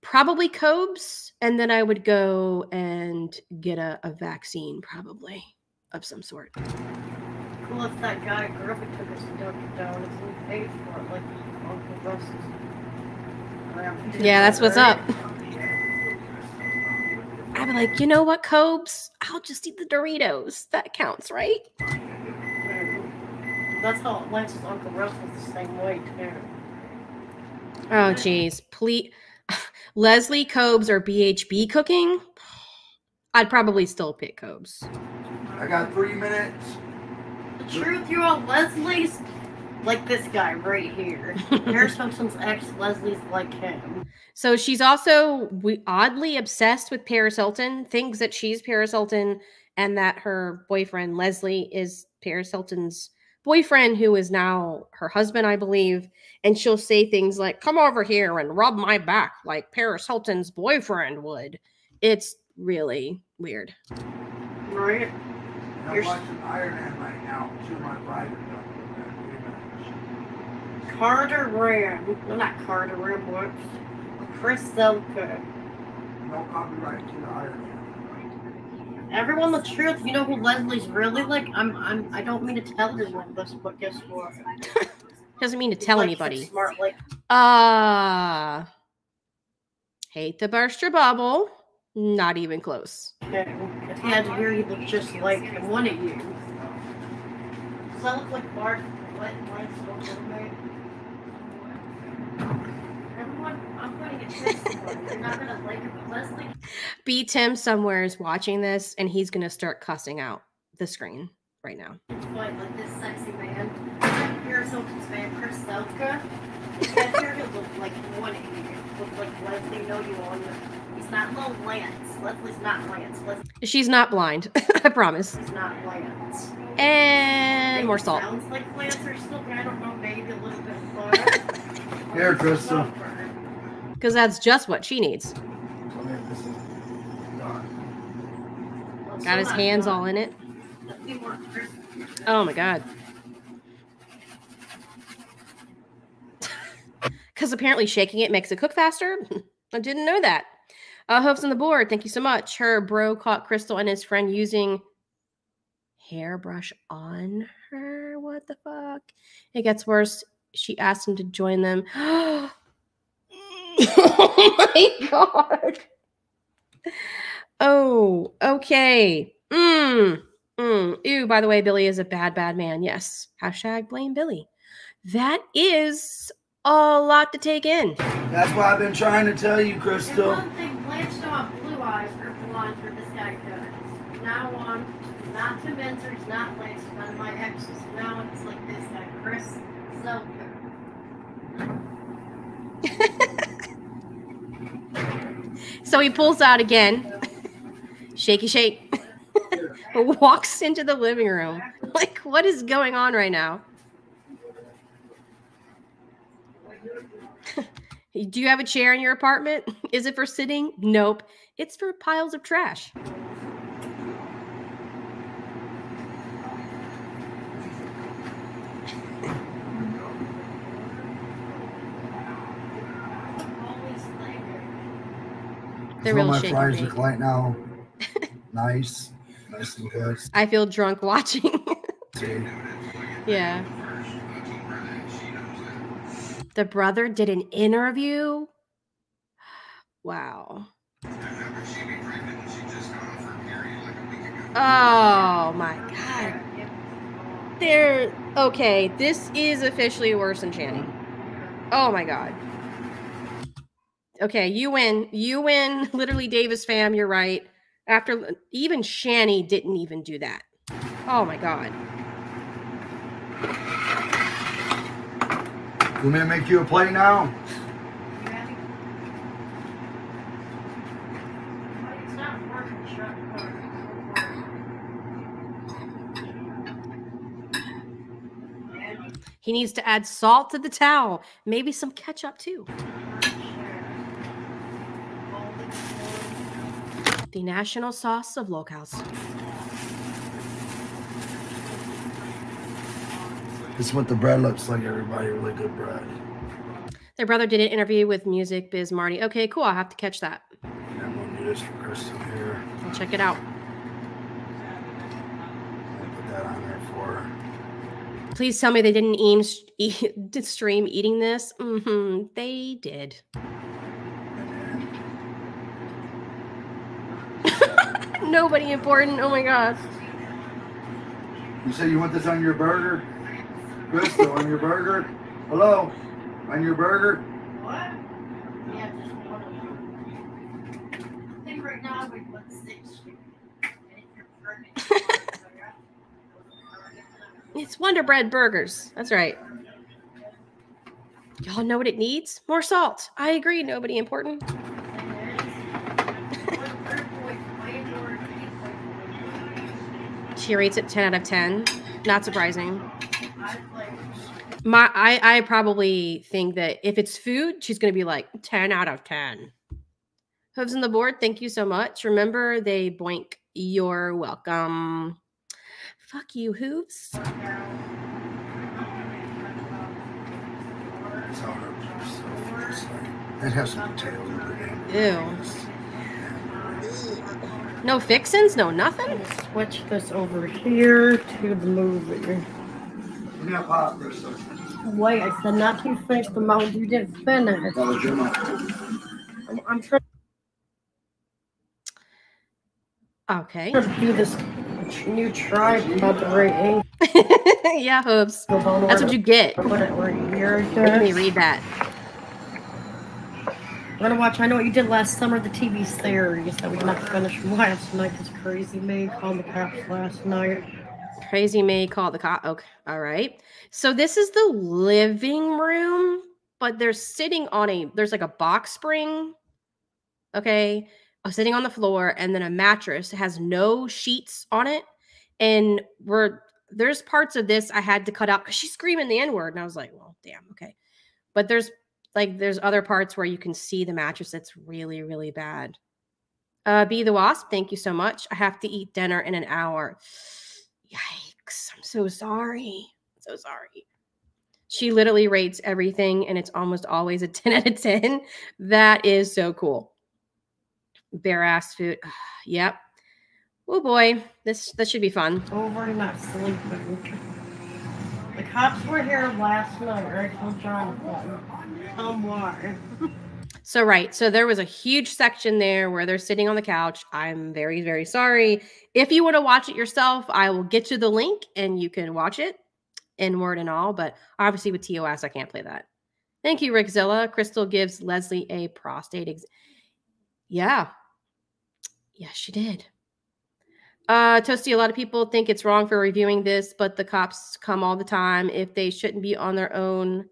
Probably Cobb's, and then I would go and get a, a vaccine, probably of some sort. Cool if that guy Griffin took us to Dunkin' Donuts and paid for it, like Uncle Russ's. Yeah, that's what's up. I'd be like, you know what, Cobes? I'll just eat the Doritos. That counts, right? That's how Lance's Uncle Russ was the same way too. Oh, jeez. Please. Leslie Cobes or BHB cooking? I'd probably still pick Cobes. I got three minutes. The truth, you're on Leslie's like this guy right here. Paris Hilton's ex Leslie's like him. So she's also we- oddly obsessed with Paris Hilton, thinks that she's Paris Hilton and that her boyfriend Leslie is Paris Hilton's boyfriend, who is now her husband, I believe. And she'll say things like, Come over here and rub my back like Paris Hilton's boyfriend would. It's really weird. Right? I'm You're- watching Iron Man right now. To my private. Carter Reum. No, not Carter Reum, what? Chris Zylka. No copyright to the Iron Man. Everyone, the truth. You know who Leslie's really like? I'm. I'm. I don't mean to tell everyone this, but guess what? Doesn't mean to tell Like, anybody. Smart, like Uh hate the burst your bubble. Not even close. him. If he had to hear, he looked just like. One of you. Does that look like Bart? What? Lance Goldberg? Everyone, I'm going to get this. You're not gonna like it, but Leslie. B Tim somewhere is watching this and he's gonna start cussing out the screen right now. Like, like this sexy man. I'm Paris Hilton's man, Chris Zylka. If you had to hear him look like one of you. Look like Leslie. Know you on the. He's not little Lance. Leslie's not Lance. She's not blind, I promise. Leslie's not Lance. And more salt. Sounds like Lance or something. I don't know. Maybe a little bit far. Here, Krystal. Because that's just what she needs. Got his hands all in it. Oh my god. Because apparently shaking it makes it cook faster. I didn't know that. Uh, Hooves on the board. Thank you so much. Her bro caught Krystal and his friend using hairbrush on her. What the fuck? It gets worse. She asked him to join them. oh my god. Oh, okay. Mm. Mm. Ew, by the way, Billy is a bad, bad man. Yes. Hashtag blame Billy. That is a lot to take in. That's why I've been trying to tell you, And Krystal. one thing, Blanche don't have blue eyes or blonde for this guy does. Now on, not to mentors, not Lance, none of my exes. Now it's like this guy, Chris Zylka. So he pulls out again. Shaky shake. Walks into the living room. Like, what is going on right now? Do you have a chair in your apartment? Is it for sitting? Nope. It's for piles of trash. Always there. They're real my fries look like now. nice. Nice and good. I feel drunk watching. Yeah. The brother did an interview. Wow. Oh my god. They're okay. This is officially worse than Channing. Oh my god. Okay, you win. You win. Literally, Davis fam. You're right. After even Shanny didn't even do that. Oh my god. You want me make you a plate now? You ready? It's not working, shut He needs to add salt to the towel. Maybe some ketchup too. The national sauce of lolcows. This is what the bread looks like, everybody. Really good bread. Their brother did an interview with Music Biz Marty. Okay, cool. I'll have to catch that. And I'm gonna do this for Crystal here. I'll check it out. Put that on there for her. Please tell me they didn't eat, eat stream eating this. Mm -hmm, they did. Nobody important. Oh my god. You say you want this on your burger? Krystal, on your burger? Hello? On your burger? What? Yeah, just one of them. I think right now we put six. And if you're pregnant, It's Wonder Bread burgers. That's right. Y'all know what it needs? More salt. I agree. Nobody important. She rates it 10 out of 10. Not surprising. My I, I probably think that if it's food, she's gonna be like 10 out of 10. Hooves on the board, thank you so much. Remember, they boink. You're welcome. Fuck you, hooves. It's on her. It's like- It has some in it. Ew. No fixins, no nothing. Switch this over here to the movie. Give me a pop, Krystal. Wait, I said not to finish the mount. You didn't finish. That was your mouth. I'm, I'm trying Okay. to do this new tripod right angle. yeah, hooves. That's That's what you get. Put it right here. Let me read that. We're gonna watch. I know what you did last summer. The TV series that we not finished last night. This crazy me called the cops last night. Crazy May called the cop. Okay. All right. So this is the living room, but they're sitting on a there's like a box spring. Okay. uh, Sitting on the floor, and then a mattress It has no sheets on it. And we're there's parts of this I had to cut out because she's screaming the N-word. And I was like, well, damn, okay. But there's like there's other parts where you can see the mattress that's really, really bad. Uh Be the Wasp, thank you so much. I have to eat dinner in an hour. Yikes. I'm so sorry. So sorry. She literally rates everything and it's almost always a 10 out of 10. That is so cool. Bare ass food. yep. Oh boy. This this should be fun. Over and not sleeping. The cops were here last night, why. So right, so there was a huge section there where they're sitting on the couch. I'm very very sorry. If you want to watch it yourself, I will get you the link and you can watch it in word and all, but obviously with TOS I can't play that. Thank you Rickzilla. Krystal gives Leslie a prostate ex- Yeah. Yes, she did. Uh Toasty, a lot of people think it's wrong for reviewing this, but the cops come all the time. If they shouldn't be on their own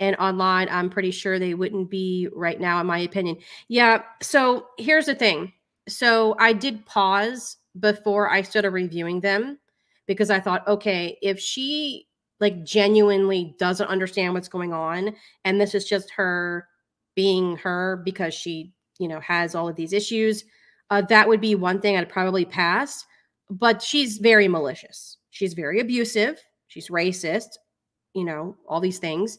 and online i'm pretty sure they wouldn't be right now in my opinion. Yeah so here's the thing. So i did pause before i started reviewing them because i thought okay if she like genuinely doesn't understand what's going on and this is just her being her because she, you know, has all of these issues, uh, that would be one thing I'd probably pass. But she's very malicious. She's very abusive. She's racist, you know, all these things.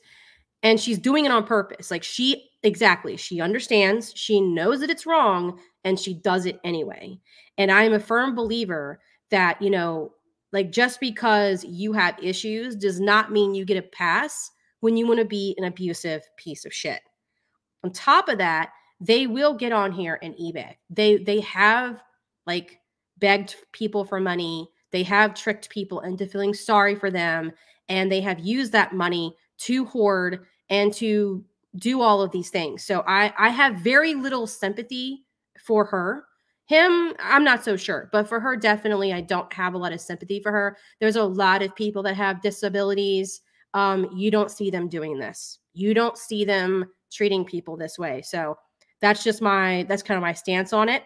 And she's doing it on purpose. Like she, exactly, she understands, she knows that it's wrong, and she does it anyway. And I'm a firm believer that, you know, like just because you have issues does not mean you get a pass when you want to be an abusive piece of shit. On top of that, they will get on here and eBay. They they have like begged people for money. They have tricked people into feeling sorry for them and they have used that money to hoard and to do all of these things. So I I have very little sympathy for her. Him, I'm not so sure, but for her, definitely, I don't have a lot of sympathy for her. There's a lot of people that have disabilities. Um, you don't see them doing this. You don't see them treating people this way. So that's just my that's kind of my stance on it.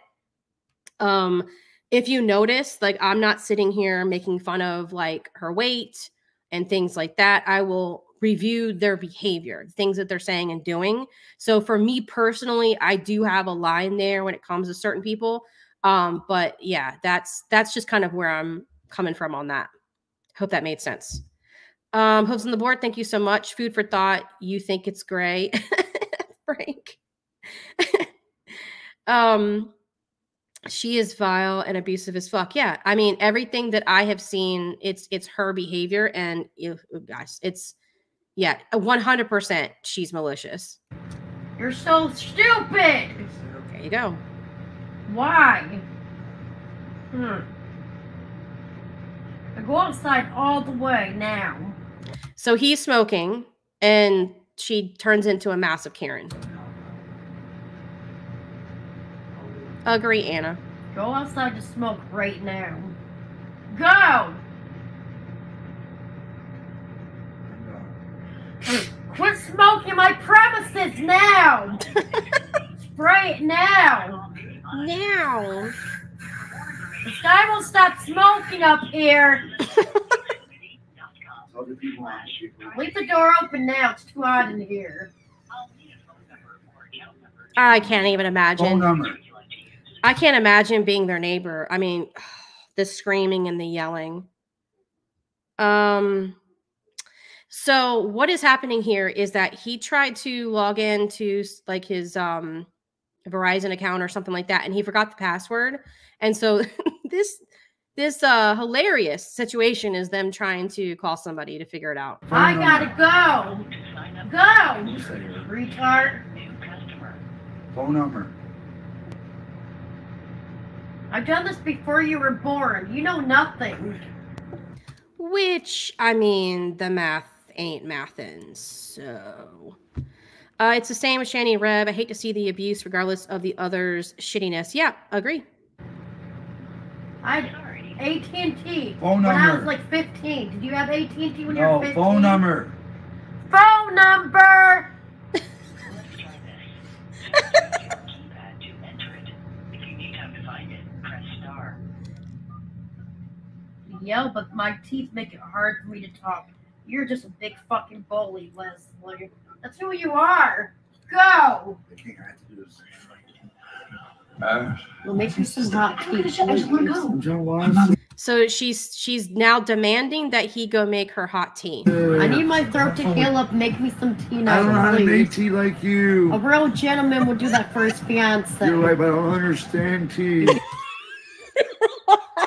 Um, if you notice, like I'm not sitting here making fun of like her weight and things like that. I will review their behavior, things that they're saying and doing. So for me personally, I do have a line there when it comes to certain people. Um, but yeah, that's that's just kind of where I'm coming from on that. Hope that made sense. Um, hooves on the board, thank you so much. Food for thought. You think it's gray, Frank. um, she is vile and abusive as fuck. Yeah, I mean everything that I have seen, it's it's her behavior, and you guys, it's yeah, one hundred percent. She's malicious. You're so stupid. There you go. Why? Hmm. I go outside all the way now. So he's smoking, and she turns into a massive Karen. Agree, Anna. Go outside to smoke right now. Go! Quit smoking my premises now! Spray it now! Now. This guy won't stop smoking up here. Leave the door open now. It's too hot in here. I can't even imagine. Phone imagine. number. I can't imagine being their neighbor. I mean, the screaming and the yelling. Um so what is happening here is that he tried to log into s- like his um Verizon account or something like that and he forgot the password. And so this this uh hilarious situation is them trying to call somebody to figure it out. I gotta go. Go! Retard. Phone number. I've done this before you were born. You know nothing. Which I mean, the math ain't mathin', so uh, it's the same with Shani Reb. I hate to see the abuse, regardless of the other's shittiness. Yeah, agree. I AT&T. Phone When I was like 15. Did you have AT&T when you were No, 15? phone number. Phone number. Yell, but my teeth make it hard for me to talk. You're just a big fucking bully, Leslie. That's who you are. Go. They can't have to do this. We'll make you some hot tea. I'm John Watts. So she's she's now demanding that he go make her hot tea. I need my throat to heal up. Make me some tea I don't know how to make tea like you. A real gentleman would do that for his fiance. You're right, but I don't understand tea.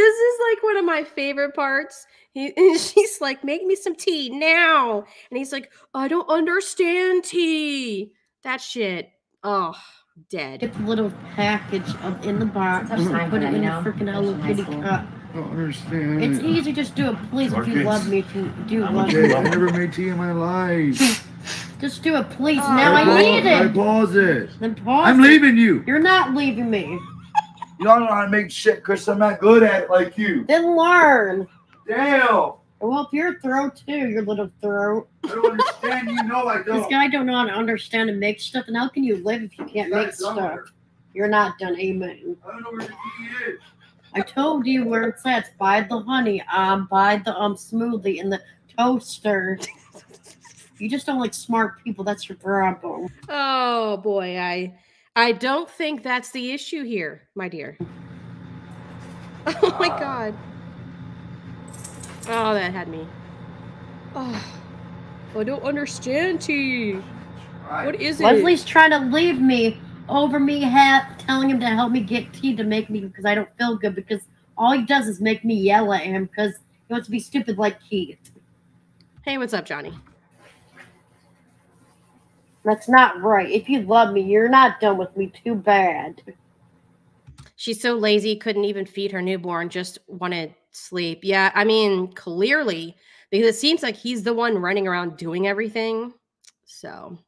This is like one of my favorite parts. He, and she's like, "Make me some tea now," and he's like, "I don't understand tea." That shit. Oh, dead. Get the little package of in the box and put it in you the know? freaking Hello Kitty cup. I don't understand. It's easy. Just do it, please, if you love me. If you do I'm love Okay, me, I never made tea in my life. just do it, please. Now I pause- need I it. pause it. Then pause. I'm it. leaving you. You're not leaving me. You don't know how to make shit, Chris. I'm not good at it like you. Then learn. Damn. It'll help your throat too, your little throat. I don't understand. You know I This don't. This guy don't know how to understand and make stuff. And how can you live if you can't make stuff? somewhere. You're not done. Amen. I don't know where the tea is. I told you where it's at. Buy the honey. Um, by the um smoothie in the toaster. You just don't like smart people. That's your problem. Oh boy, I I don't think that's the issue here, my dear. Oh my god. Oh, that had me. Oh, I don't understand, T. What is it? Leslie's trying to leave me over me hat, telling him to help me get tea to make me because I don't feel good because all he does is make me yell at him because he wants to be stupid like Keith. Hey, what's up, Johnny? That's not right. If you love me, you're not done with me. Too bad. She's so lazy, couldn't even feed her newborn, just wanted sleep. Yeah, I mean, clearly, because it seems like he's the one running around doing everything. So,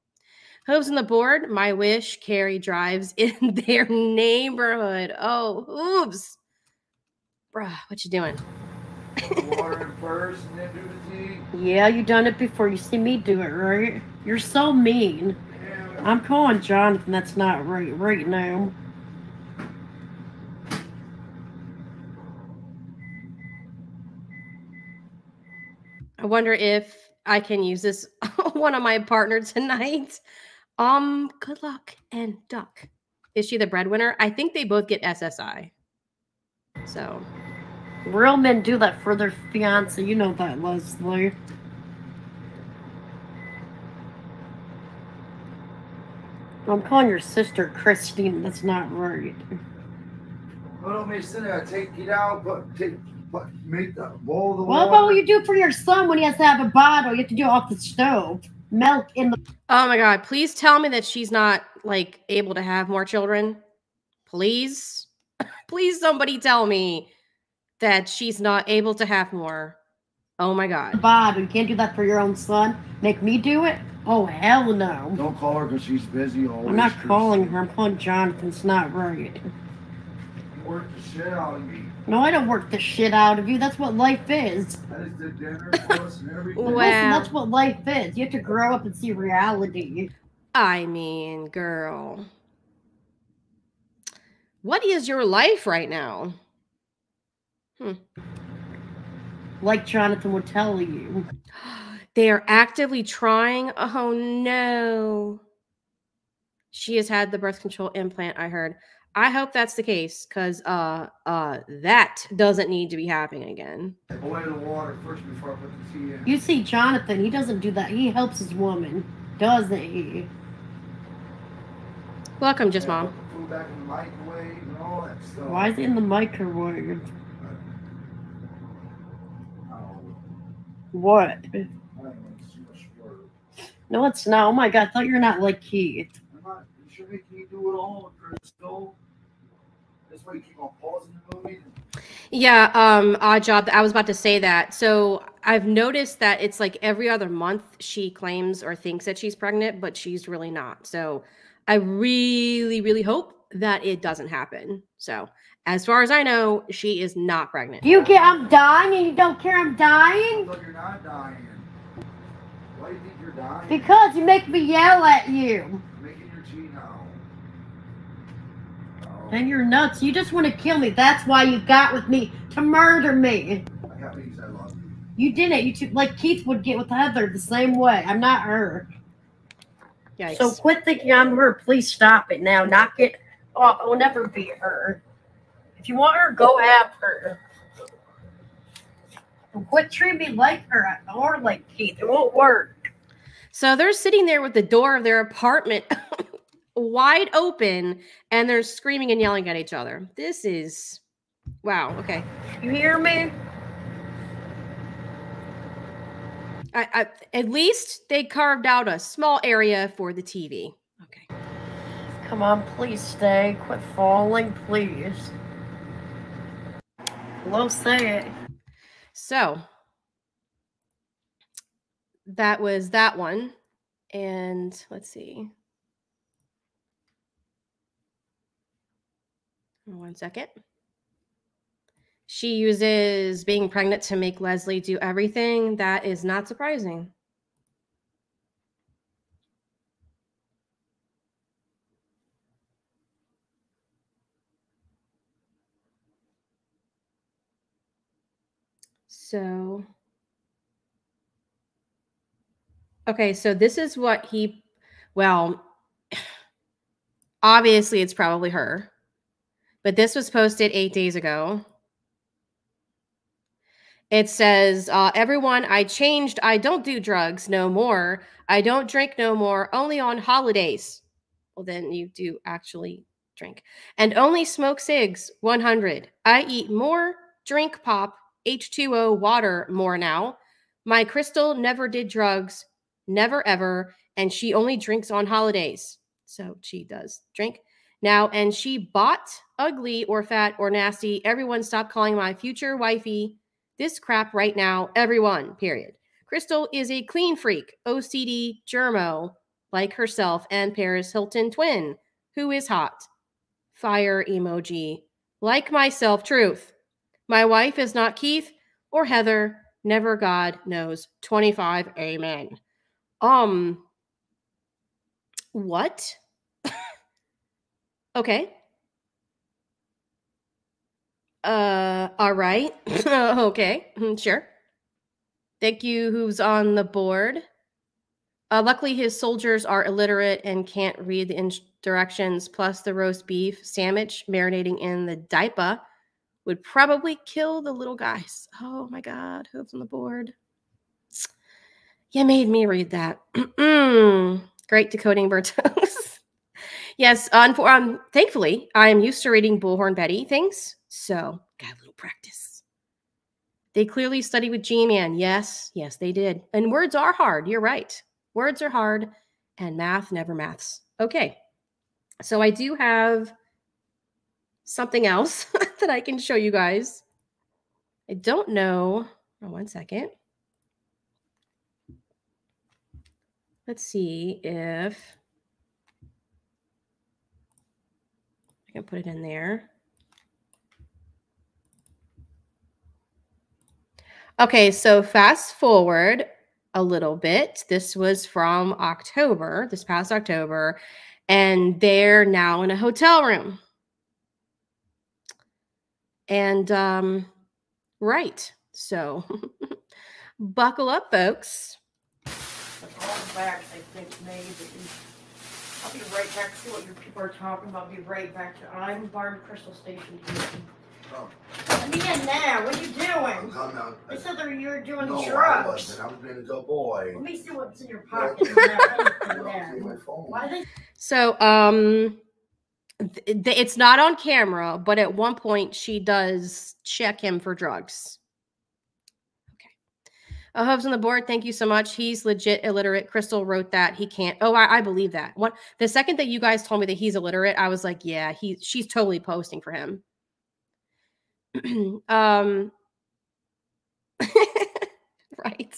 hooves on the board. My wish, Carrie drives in their neighborhood. Oh, hooves. Bruh, what you doing? Water first and then do the tea. Yeah, you done it before. You see me do it, right? You're so mean. I'm calling Jonathan. That's not right right now. I wonder if I can use this one on my partner tonight. Um, good luck and duck. Is she the breadwinner? I think they both get SSI. So, Real men do that for their fiance. You know that, Leslie. I'm calling your sister Christine. That's not right. What don't make sense. I take it out, but take, but make the bowl of the What water. about what you do for your son when he has to have a bottle? You have to do it off the stove. Milk in the oh my god, please tell me that she's not like able to have more children. Please. please somebody tell me that she's not able to have more. Oh my god. Bob, You can't do that for your own son. Make me do it? Oh hell no. Don't call her because she's busy. Always. I'm not calling her. I'm calling Jonathan. It's not right. You work the shit out of me. No, I don't work the shit out of you. That's what life is. That is the dinner plus and everything. Wow. Listen, that's what life is. You have to grow up and see reality. I mean, girl. What is your life right now? Hmm. Like Jonathan would tell you. They are actively trying. Oh no. She has had the birth control implant, I heard. I hope that's the case cuz uh uh that doesn't need to be happening again. Boil the water first before I put the tea in. You see, Jonathan, he doesn't do that. He helps his woman, doesn't he? Welcome, just Yeah, mom. Food back in the microwave and all that stuff. Why is it in the microwave? What? I don't want to see much work. No, it's not. Oh my god, I thought you're not like Keith. I'm not. You should make me do it all, Krystal. That's why you keep on pausing the movie. Yeah, um odd job. I was about to say that. So, I've noticed that it's like every other month she claims or thinks that she's pregnant, but she's really not. So, I really really hope that it doesn't happen. So, as far as I know, she is not pregnant. You get I'm dying and you don't care I'm dying? Look, you're not dying. Why do you think you're dying? Because you make me yell at you. Making your tea now. Oh, And you're nuts. You just want to kill me. That's why you got with me to murder me. I got me because I love you. You didn't. You took like Keith would get with Heather the same way. I'm not her. Yikes. So quit thinking I'm her. Please stop it now. Knock it off. I will never be her. If you want her, go have her. And quit treating me like her or like Keith. It won't work. So they're sitting there with the door of their apartment wide open and they're screaming and yelling at each other. This is wow. Okay. You hear me? I, I, at least they carved out a small area for the TV. Okay. Come on, please stay. Quit falling, please. Hello, say it. So that was that one. And let's see. One second. She uses being pregnant to make Leslie do everything. That is not surprising. So Okay, so this is what he, well, obviously it's probably her, but this was posted eight days ago. It says, uh, everyone, I changed. I don't do drugs no more. I don't drink no more, only on holidays. Well, then you do actually drink. And only smoke cigs, 100. I eat more, drink pop, H2O water more now. My crystal never did drugs, never ever. And she only drinks on holidays. So she does drink now. And she bought ugly or fat or nasty. Everyone stop calling my future wifey this crap right now, everyone, period. Krystal is a clean freak, OCD germo, like herself and Paris Hilton twin, who is hot. Fire emoji. Like myself, truth. My wife is not Keith or Heather. Never God knows. 25. Amen. Um, what? okay. Uh, all right. okay, mm, sure. Thank you. Hooves on the board? Uh, luckily, his soldiers are illiterate and can't read the directions. Plus, the roast beef sandwich marinating in the diaper would probably kill the little guys. Oh my God, hooves on the board? You made me read that. Great decoding Bertos. yes, for, um, thankfully, I am used to reading Bullhorn Betty things. So, got a little practice. They clearly studied with G Man. Yes, yes, they did. And words are hard. You're right. Words are hard, and math never maths. Okay. So, I do have something else that I can show you guys. I don't know. Oh, one second. Let's see if I can put it in there. Okay, so fast forward a little bit. This was from October, this past October, and they're now in a hotel room. And um, right, so buckle up, folks. All the bags, I think, maybe. I'll be right back. See what your people are talking about. I'll be right back to. I'm Barb Krystal Station. Here. Oh, Let me in now. What are you I'm doing? coming out. They said that you were doing no, I drugs. wasn't. I was being a good boy. Let me see what's in your pocket. There's not I anything don't there. see my phone. Why So, um, th- th- it's not on camera, but at one point she does check him for drugs. Uh, Hooves on the board. Thank you so much. He's legit illiterate. Krystal wrote that he can't. Oh, I, I believe that. The second that you guys told me that he's illiterate, I was like, yeah, he she's totally posting for him. um, right.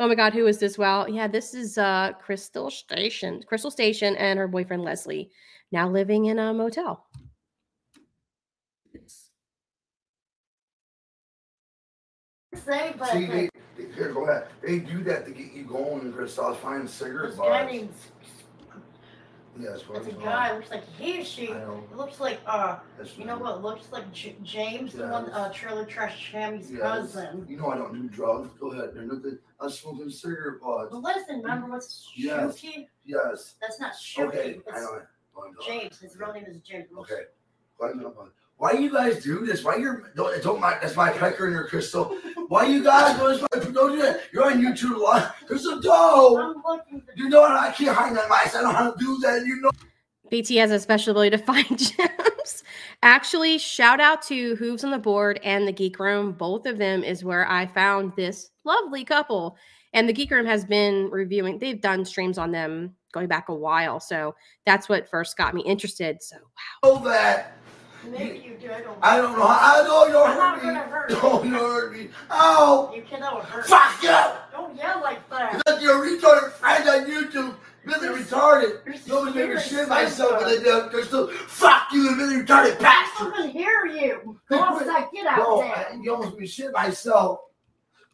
Oh my God, who is this? Well, yeah, this is uh Krystal Station, Krystal Station, and her boyfriend Leslie, now living in a motel. Say, but See, they, they, here, go ahead. They do that to get you going, and Chris, I was finding cigarette this guy butts. named Yes, what that's a is guy. Looks like he or she. I know. It looks like uh, That's you know what? Looks like J- James, the one uh, Trailer Trash Chammy's Yes. cousin. You know I don't do drugs. Go ahead. They're nothing. I was smoking cigarette butts. But listen, remember what's Yes. Shuki? Yes. That's not Shuki. Okay. I It's know it. Oh, I know. James. His real name is James. Okay. Climb up on- Why you guys do this? Why you're don't, don't mind that's my pecker in your crystal. Why you guys do this? Don't do that. You're on YouTube live. There's a dog. I'm looking for You know what? I can't hide that mice. I know how to do that. You know. BT has a special ability to find gems. Actually, shout out to Hooves on the Board and the Geek Room. Both of them is where I found this lovely couple. And the Geek Room has been reviewing, they've done streams on them going back a while. So that's what first got me interested. So, know that. Maybe you do. I don't. I don't know. how- I know you're I'm not hurt me. gonna hurt you. Don't hurt me. Oh, You cannot hurt. fuck you! Don't yell like that. Look, your retarded friend on YouTube. Really retarded. You're Nobody made me shit myself when I did Krystal. Fuck you, you really retarded I bastard. can hear you. Go outside. Get out No, there. I, you almost made me shit myself.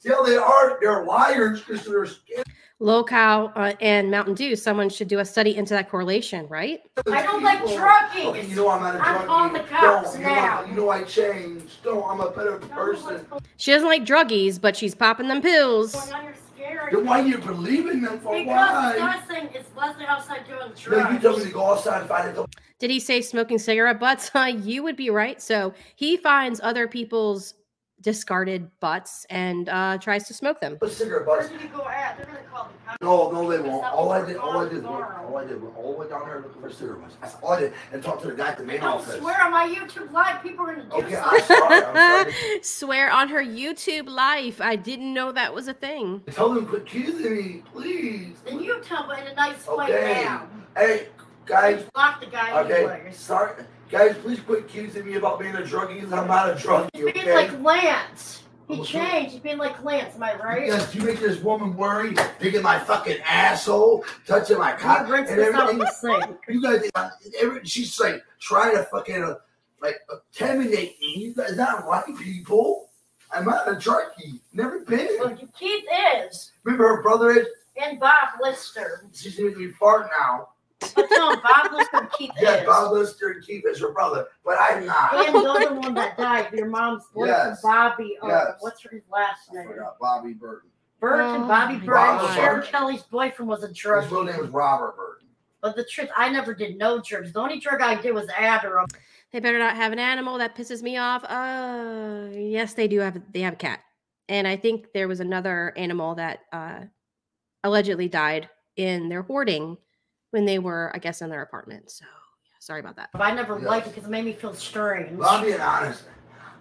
Tell they are, they're liars because they're scared. Lolcow uh, and Mountain Dew, someone should do a study into that correlation, right? I don't like people. druggies. Okay, you know I'm not a I'm druggie. calling the cops Don't, you know, now. I- you know I changed. Don't, I'm a better person. She doesn't like druggies, but she's popping them pills. Going on, you're scaring Then why you believing them for Because why? discussing is Leslie outside doing No, you told me drugs. to go outside and find it. Did he say smoking cigarette butts? Uh, you would be right. So he finds other people's discarded butts and uh, tries to smoke them. Put cigarette Where butts. did you go at? They're gonna call the. No, no, they won't. All I did, all I we're did, was, all I did, was all the way down there looking for cigarette butts. That's all I did, and talk to the guy at the main Don't office. swear on my YouTube live. People are gonna do Okay, I'm something. sorry. I'm sorry. Swear on her YouTube life. I didn't know that was a thing. Tell them quit accusing me, please. Then you tell me in a nice way Okay. now. Hey, guys. Block the guy Okay, anyways. sorry, guys. Please quit accusing me about being a druggie. 'cause I'm not a druggie. He's being Okay. like Lance. He Oh, changed. He's being like Lance. Am I right? Yes, you make this woman worry, picking my fucking asshole, touching my cock, and everything. You guys, uh, every, she's like trying to fucking uh, like intimidate me. You guys not white people. I'm not a druggie. Never been. Well, Keith is. Remember her brother is? And Bob Lister. She's gonna be fart now. But no, Bob Lister and Keith Yeah, is. Bob Lister and Keith is her brother, but I'm not. And the other one that died, your mom's boyfriend, Yes. Bobby. Uh, Yes. What's his last I name? forgot Bobby Burton. Burton, Oh Bobby my Burton. God. Sharon Kelly's boyfriend was a drug. His real name was Robert Burton. But the truth, I never did no drugs. The only drug I did was Adderall. They better not have an animal that pisses me off. Uh, yes, they do have. They have a cat, and I think there was another animal that uh, allegedly died in their hoarding when they were, I guess, in their apartment. So, yeah, sorry about that. But I never Yes. liked it because it made me feel strange. Well, I'm being honest.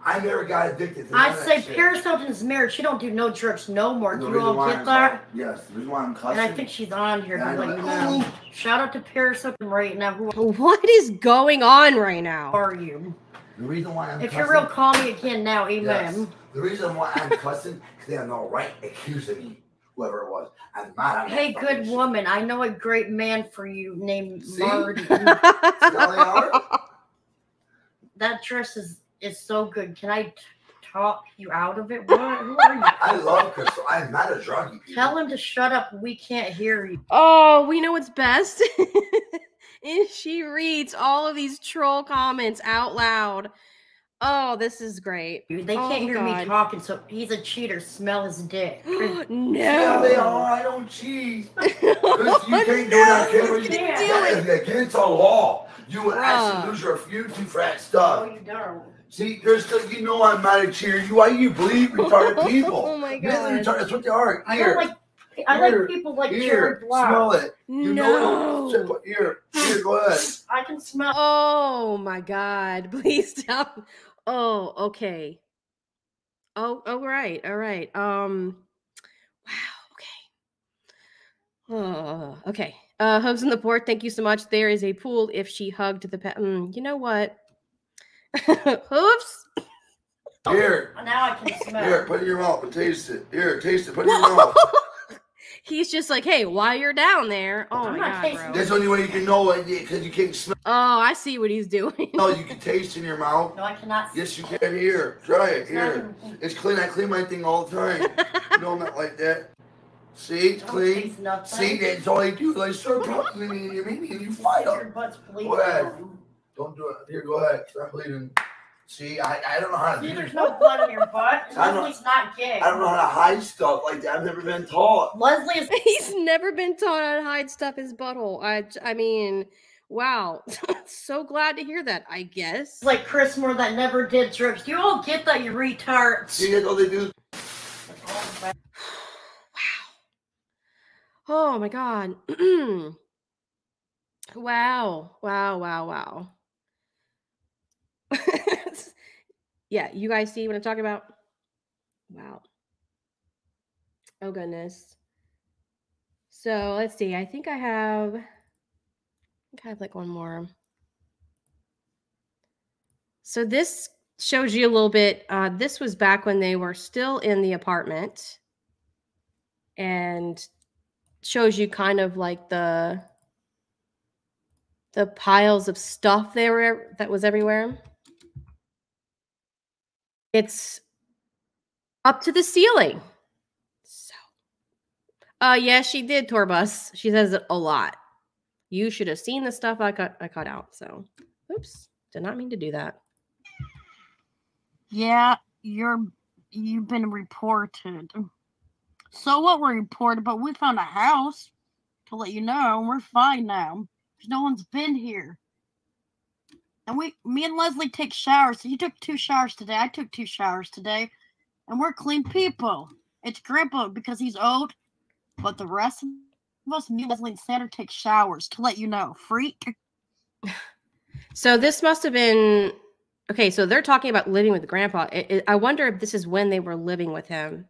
I never got addicted to none I'd of say that shit. Paris Hilton's married. She don't do no drugs no more. The Do you reason all why get I'm that? Yes, the reason why I'm cussing. And I think she's on here Yeah, to I let you know. know. Shout out to Paris Hilton right now. Who What is going on right now? are you? the reason why I'm If cussing, you're real, call me again now. Amen. Yes. The reason why I'm cussing because they have no right accusing me, whoever it was. I'm not on Hey, good shit. woman. I know a great man for you named See? Marty. See how they are? that dress is is so good. Can I t- talk you out of it? What? Who are you? I love Krystal. I'm not a druggie. people. Tell him to shut up. We can't hear you. Oh, we know what's best. and she reads all of these troll comments out loud. Oh, this is great. They Oh, can't hear me talking, so he's a cheater. Smell his dick. Yeah, they no. are. I don't cheat. You oh, can't do it on camera. You do that is against the law. You would Bruh. actually lose your future for that Oh, stuff. you don't. See, there's still, you know I'm not a cheater. You why you believe retarded people? Oh my Mentally God. retarded, That's what they are. I Here, don't like. I Here. like people like here, smell it. You know it. No. Here, here, go ahead. I can smell. Oh my God. Please stop. Oh, okay. Oh, all right. All right. Um, wow. Okay. Oh, okay. Uh, Hooves on the board. Thank you so much. There is a pool if she hugged the pet. Mm, you know what? Hooves. Here, Now I can smell. here, put it in your mouth and taste it. Here, taste it. Put it in your mouth. He's just like, hey, while you're down there. Oh I'm my God, tasting bro. That's the only way you can know it because you can't smell. Oh, I see what he's doing. No, you can taste in your mouth. No, I cannot. Yes, you can. Here, try it. Here, it's clean. I clean my thing all the time. You know I'm not like that. See, it's Don't clean. taste nothing. See, that's all I do. They start talking to me and you mean and you fight Your them. butt's bleeding. Go ahead. Don't do it. Here, go ahead. Stop bleeding. See, I, I don't know how to See, there's no blood in your butt. I don't- Leslie's not gay. I don't know how to hide stuff like that. I've never been taught. Leslie is He's never been taught how to hide stuff his butthole. I, I mean, wow. so glad to hear that. I guess. like Chris Moore that never did drugs. Do you all get that, you retards? See, that's all they do. wow. Oh my god. wow. Wow, wow, wow. Yeah, you guys see what I'm talking about? Wow. Oh goodness. So let's see. I think I have I I have like one more. So this shows you a little bit. Uh, this was back when they were still in the apartment and shows you kind of like the the piles of stuff there that was everywhere. It's up to the ceiling. So, uh, yeah, she did tour bus. She says it a lot. You should have seen the stuff I cut I cut out. So, oops, did not mean to do that. Yeah, you're you've been reported. So what we reported, but we found a house to let you know, and we're fine now. No one's been here. And we, me and Leslie take showers. So you took two showers today. I took two showers today, and we're clean people. It's Grandpa because he's old, but the rest of us, me, and Leslie, and Sandra take showers to let you know. Freak. So this must have been okay. So they're talking about living with grandpa. I, I- I wonder if this is when they were living with him.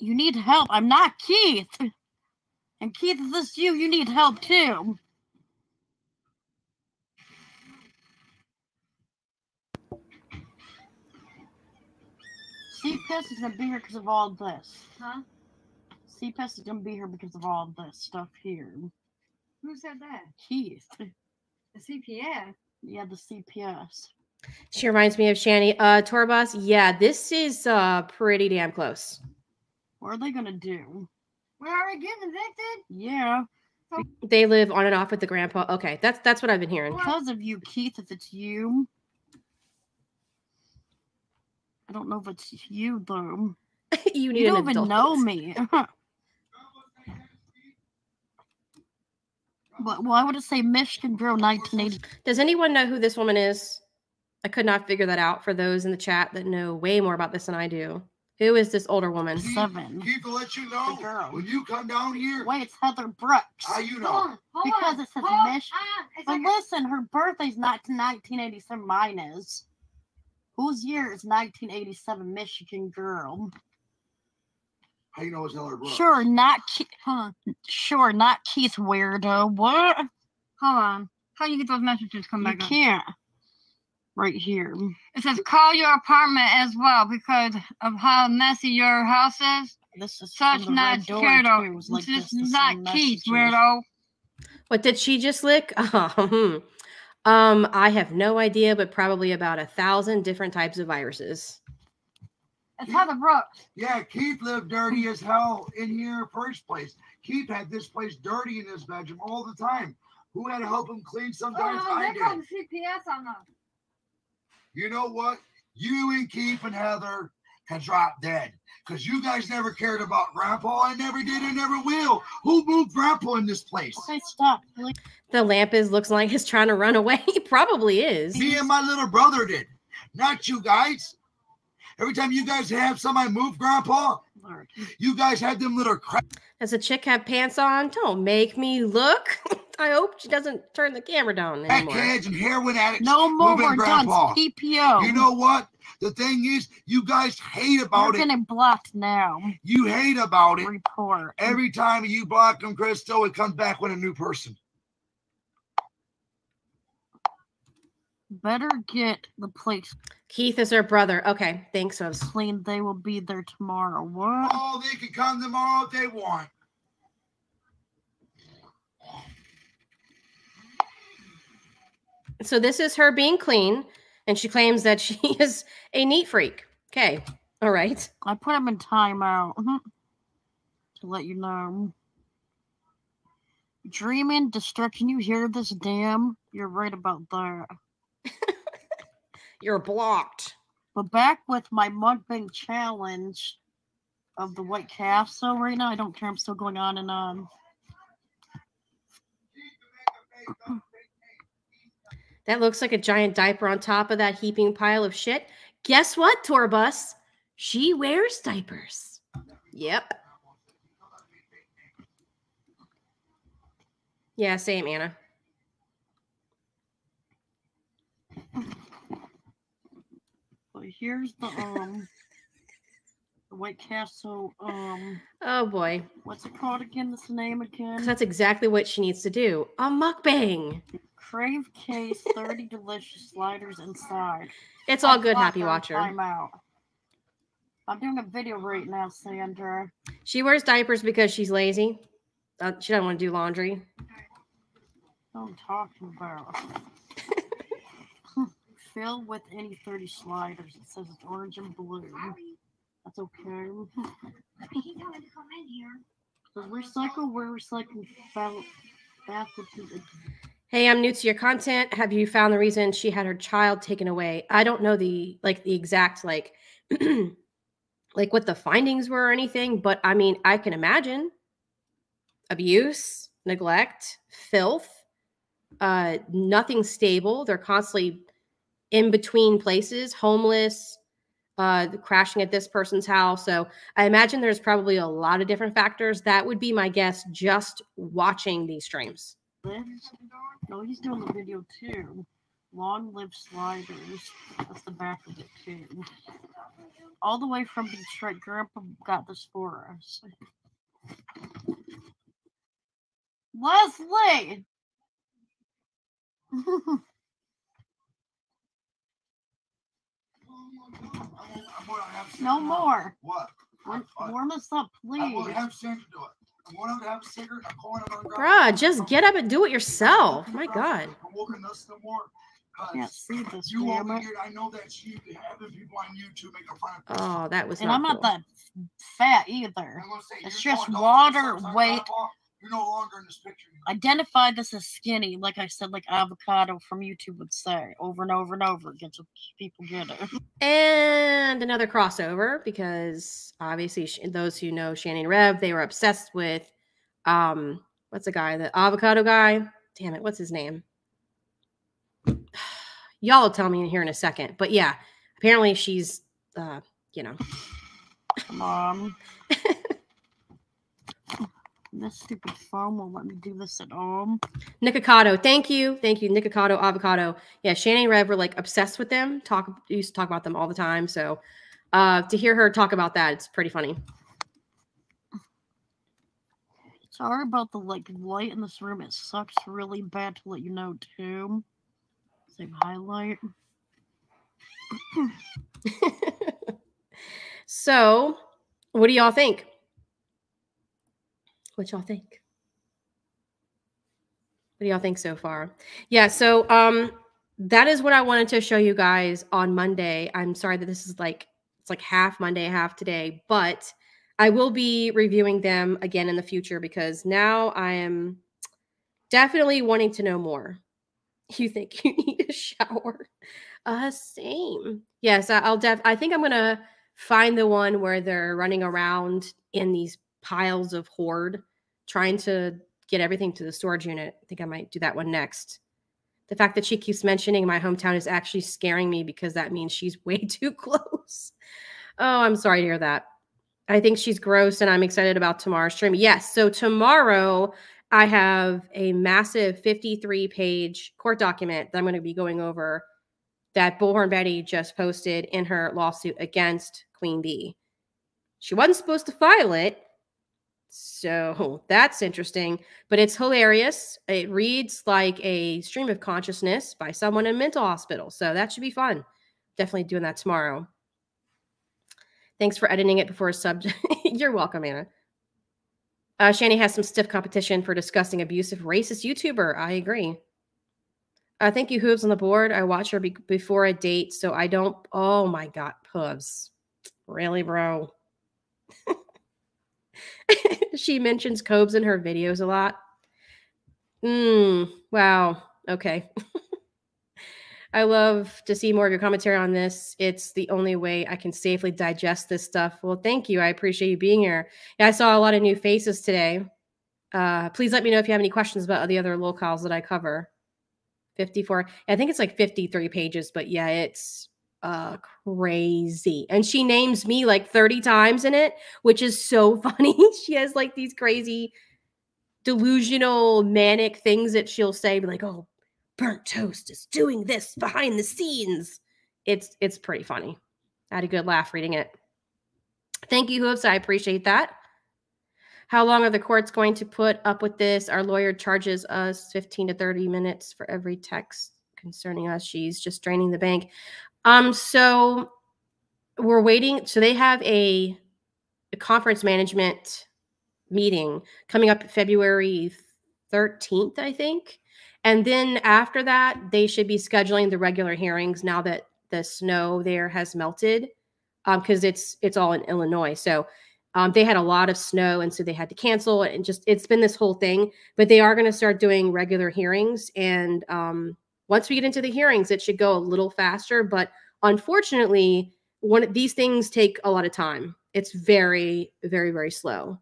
You need help. I'm not Keith. And Keith, if this is you, you need help too. CPS is gonna be here because of all this. Huh? CPS is gonna be here because of all this stuff here. Who said that? Keith. The CPS. Yeah, the CPS. She reminds me of Shani. Uh, Torbos. Yeah, this is uh pretty damn close. What are they gonna do? We're already getting evicted. Yeah, They live on and off with the grandpa. Okay, that's that's what I've been hearing. because of you, Keith. If it's you, I don't know if it's you though. you need You don't even adult. know me. But well, I would to say Michigan Girl 1980. Does anyone know who this woman is? I could not figure that out for those in the chat that know way more about this than I do. Who is this older woman? Seven. Keith will let you know The girl. when you come down here. Wait, it's Heather Brooks. How you Hold know? on. Hold Because on. it says hold Mich- ah, on. But like listen, her birthday's not to 1987. Mine is. Whose year is 1987? Michigan Girl. How you know it's Heather Brooks? Sure, not Keith. Huh. Sure, not Keith Weirdo. What? Hold on. How do you get those messages come You back up? can't. Right here. It says call your apartment as well because of how messy your house is. This is Such from the not red weirdo. too. It like this this, is not Keith, messages. weirdo. What did she just lick? Oh, hmm. Um, I have no idea, but probably about a thousand different types of viruses. It's Heather Brooks. Yeah, Keith lived dirty as hell in here first place. Keith had this place dirty in his bedroom all the time. Who had to help him clean? Sometimes Oh, I they called did. CPS on us. You know what? You and Keith and Heather can drop dead. Because you guys never cared about Grandpa. I never did and never will. Who moved Grandpa in this place? Okay, stop. The lamp is looks like it's trying to run away. He probably is. Me and my little brother did. Not you guys. Every time you guys have somebody move Grandpa, Lord. you guys had them little crap. Does a chick have pants on? Don't make me look. I hope she doesn't turn the camera down anymore. kids and heroin addicts. No more. moving We're done. Grandpa. PPO. You know what? The thing is, you guys hate about You're about it. getting blocked now. You hate about it. Report. Every time you block them, Krystal, it comes back with a new person. Better get the place Keith is her brother. Okay, thanks, Sos. clean. They will be there tomorrow. What? Oh, they can come tomorrow if they want. So this is her being clean, and she claims that she is a neat freak. Okay, all right. I put him in timeout mhm, to let you know. Dreaming, destruction. You hear this? Damn, you're right about that. You're blocked. But back with my mukbang challenge of the White Castle right now. I don't care. I'm still going on and on. That looks like a giant diaper on top of that heaping pile of shit. Guess what, Torbus? She wears diapers. Yep. Yeah, same, Anna. But here's the um the White Castle um Oh boy. what's it called again? This name again? That's exactly what she needs to do. A mukbang. Crave case, 30 delicious sliders inside. It's all I good, Happy Watcher. Watcher. Timeout. I'm doing a video right now, Sandra. She wears diapers because she's lazy. Uh, she doesn't want to do laundry. What I'm talking about. Fill with any 30 sliders. It says it's orange and blue. That's okay. He wanted to come in here. The recycle, we're recycling fell back with the Hey, I'm new to your content. Have you found the reason she had her child taken away? I don't know the like the exact like like what the findings were or anything, but I mean, I can imagine abuse, neglect, filth, uh, nothing stable. They're constantly in between places, homeless, uh, crashing at this person's house. So I imagine there's probably a lot of different factors. That would be my guess just watching these streams. No, he's doing the video too. Long live sliders. That's the back of it too. All the way from Detroit. Grandpa got this for us. Leslie! no more. What? Warm, warm us up, please. going to have Sandra do it. I'm going to have a cigarette. I'm calling him on Bruh, just get up and do it yourself. My God. I'm walking this no more. Uh, 'cause Can't see this, You damn over it. here, I know that you having people on YouTube making fun of Oh, that was And not I'm not cool. that fat either. I'm gonna say, It's just water, down to weight. Grandpa, You're no longer in this picture. Identify this as skinny, like I said, like avocado from YouTube would say over and over and over again so people get it. And another crossover because obviously those who know Shannon Rev, they were obsessed with um what's the guy, the avocado guy? Damn it, what's his name? Y'all will tell me in here in a second. But yeah, apparently she's uh, you know, Mom. this stupid phone won't let me do this at home. Nikocado. Thank you. Thank you. Nikocado, avocado. Yeah, Shannon and Rev were like obsessed with them. Talk used to talk about them all the time. So uh to hear her talk about that, it's pretty funny. Sorry about the like light in this room. It sucks really bad to let you know too. Same highlight. so what do y'all think? What y'all think? What do y'all think so far? Yeah, so um that is what I wanted to show you guys on Monday. I'm sorry that this is like it's like half Monday, half today, but I will be reviewing them again in the future because now I am definitely wanting to know more. You think you need a shower? Uh same. Yes, I'll def I think I'm gonna find the one where they're running around in these piles of hoard trying to get everything to the storage unit. I think I might do that one next. The fact that she keeps mentioning my hometown is actually scaring me because that means she's way too close. Oh, I'm sorry to hear that. I think she's gross and I'm excited about tomorrow's stream. Yes. So tomorrow I have a massive 53 page court document that I'm going to be going over that Bullhorn Betty just posted in her lawsuit against Queen Bee. She wasn't supposed to file it. So that's interesting, but it's hilarious. It reads like a stream of consciousness by someone in mental hospital. So that should be fun. Definitely doing that tomorrow. Thanks for editing it before a subject. You're welcome, Anna. Uh, Shani has some stiff competition for discussing abusive racist YouTuber. I agree. Uh, thank you, Hooves on the board. I watch her be- before a date, so I don't. Oh my God, Hooves. Really, bro? she mentions Cobes in her videos a lot. Mm, wow. Okay. I love to see more of your commentary on this. It's the only way I can safely digest this stuff. Well, thank you. I appreciate you being here. Yeah, I saw a lot of new faces today. Uh, please let me know if you have any questions about the other lolcows that I cover. 54. I think it's like 53 pages, but yeah, it's uh crazy. And she names me like 30 times in it, which is so funny. she has like these crazy delusional manic things that she'll say like, "Oh, burnt toast is doing this behind the scenes." It's it's pretty funny. I had a good laugh reading it. Thank you, Hooves. I appreciate that. How long are the courts going to put up with this? Our lawyer charges us 15 to 30 minutes for every text concerning us. She's just draining the bank. Um, so we're waiting. So they have a, a conference management meeting coming up February 13th, I think. And then after that, they should be scheduling the regular hearings now that the snow there has melted. Um, because it's it's all in Illinois. So um, they had a lot of snow, and so they had to cancel. And just it's been this whole thing. But they are going to start doing regular hearings, and um, once we get into the hearings, it should go a little faster. But unfortunately, one of these things take a lot of time, It's very, very, very slow.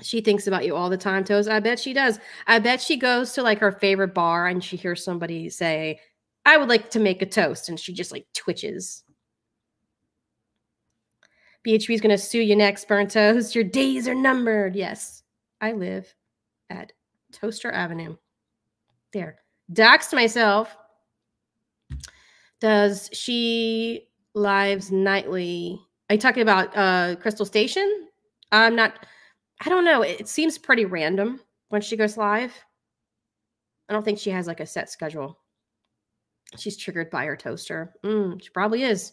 She thinks about you all the time, Toes. I bet she does. I bet she goes to like her favorite bar and she hears somebody say, I would like to make a toast. And she just like twitches. BHB is going to sue you next, Burnt Toast. Your days are numbered. Yes, I live at Toaster Avenue. There. Doxed myself. Does she lives nightly? Are you talking about uh Krystal Station? I'm not I don't know. It, seems pretty random when she goes live. I don't think she has like a set schedule. She's triggered by her toaster. Mm, she probably is.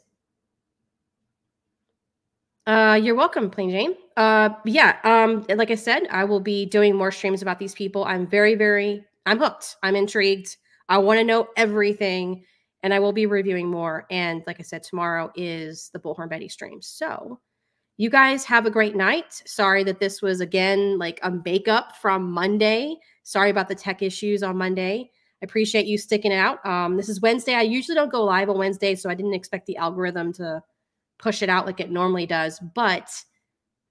Uh, you're welcome, Plain Jane. Uh, yeah. Um, like I said, I will be doing more streams about these people. I'm very, very, I'm hooked. I'm intrigued. I want to know everything, and I will be reviewing more. And like I said, tomorrow is the Bullhorn Betty stream. So, you guys have a great night. Sorry that this was again like a makeup from Monday. Sorry about the tech issues on Monday. I appreciate you sticking out. Um, this is Wednesday. I usually don't go live on Wednesday, so I didn't expect the algorithm to push it out like it normally does. But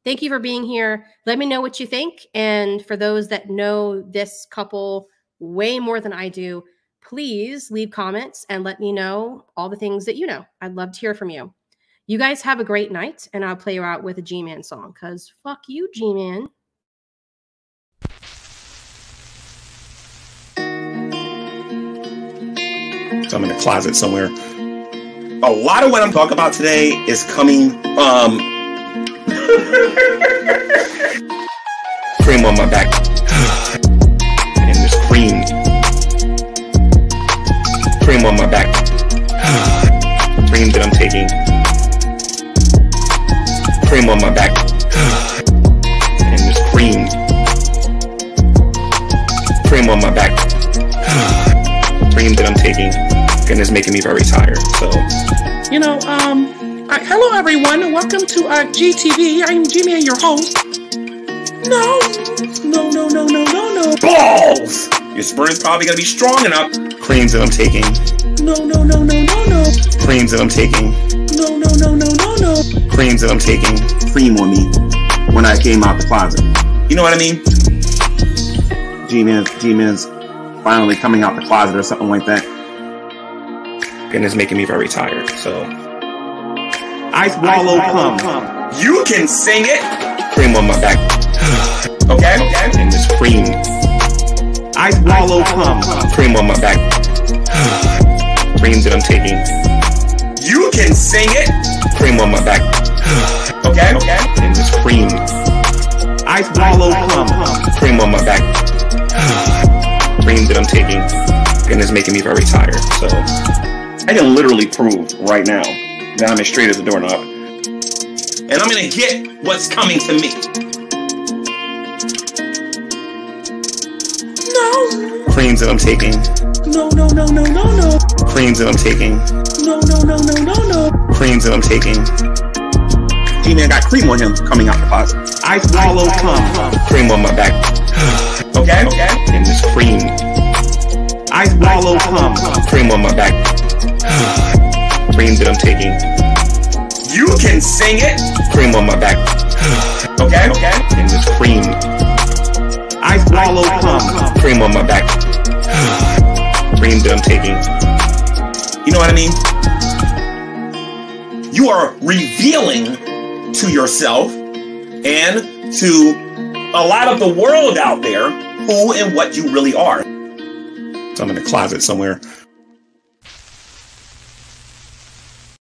thank you for being here. Let me know what you think. And for those that know this couple way more than I do, please leave comments and let me know all the things that you know. I'd love to hear from you. You guys have a great night, and I'll play you out with a G Man song because fuck you, G Man. I'm in a closet somewhere. A lot of what I'm talking about today is coming um cream on my back. cream. Cream on my back. cream that I'm taking. Cream on my back. and this cream. Cream on my back. cream that I'm taking and is making me very tired. So, you know, um, uh, hello everyone, welcome to uh, GTV. I'm Jimmy, your host. No, no, no, no, no, no, no. Balls! Your sperm is probably gonna be strong enough. Creams that I'm taking. No, no, no, no, no, no. Creams that I'm taking. No, no, no, no, no, no. Creams that I'm taking. Cream on me when I came out the closet. You know what I mean? G-Man's, G-Man's finally coming out the closet or something like that and it's making me very tired. So, I swallow cum. You can sing it. Cream on my back. okay? okay? And this cream. I swallow cum. Cream on my back. cream that I'm taking. You can sing it. Cream on my back. okay? Okay? And it's cream. I swallow cum. Cream on my back. cream that I'm taking. And it's making me very tired. So. I can literally prove right now that I'm as straight as a doorknob. And I'm gonna get what's coming to me. Creams that I'm taking. No, no, no, no, no, no. Creams that I'm taking. No, no, no, no, no, no. Creams that I'm taking. G-Man got cream on him coming out the closet. I swallow cum. Cream on my back. okay? Okay? And this cream. I swallow cum. Cream on my back. cream that I'm taking. You can sing it. Cream on my back. okay? Okay? And this cream. I swallow cum. Cream on my back. cream that I'm taking. You know what I mean? You are revealing to yourself and to a lot of the world out there who and what you really are. I'm in a closet somewhere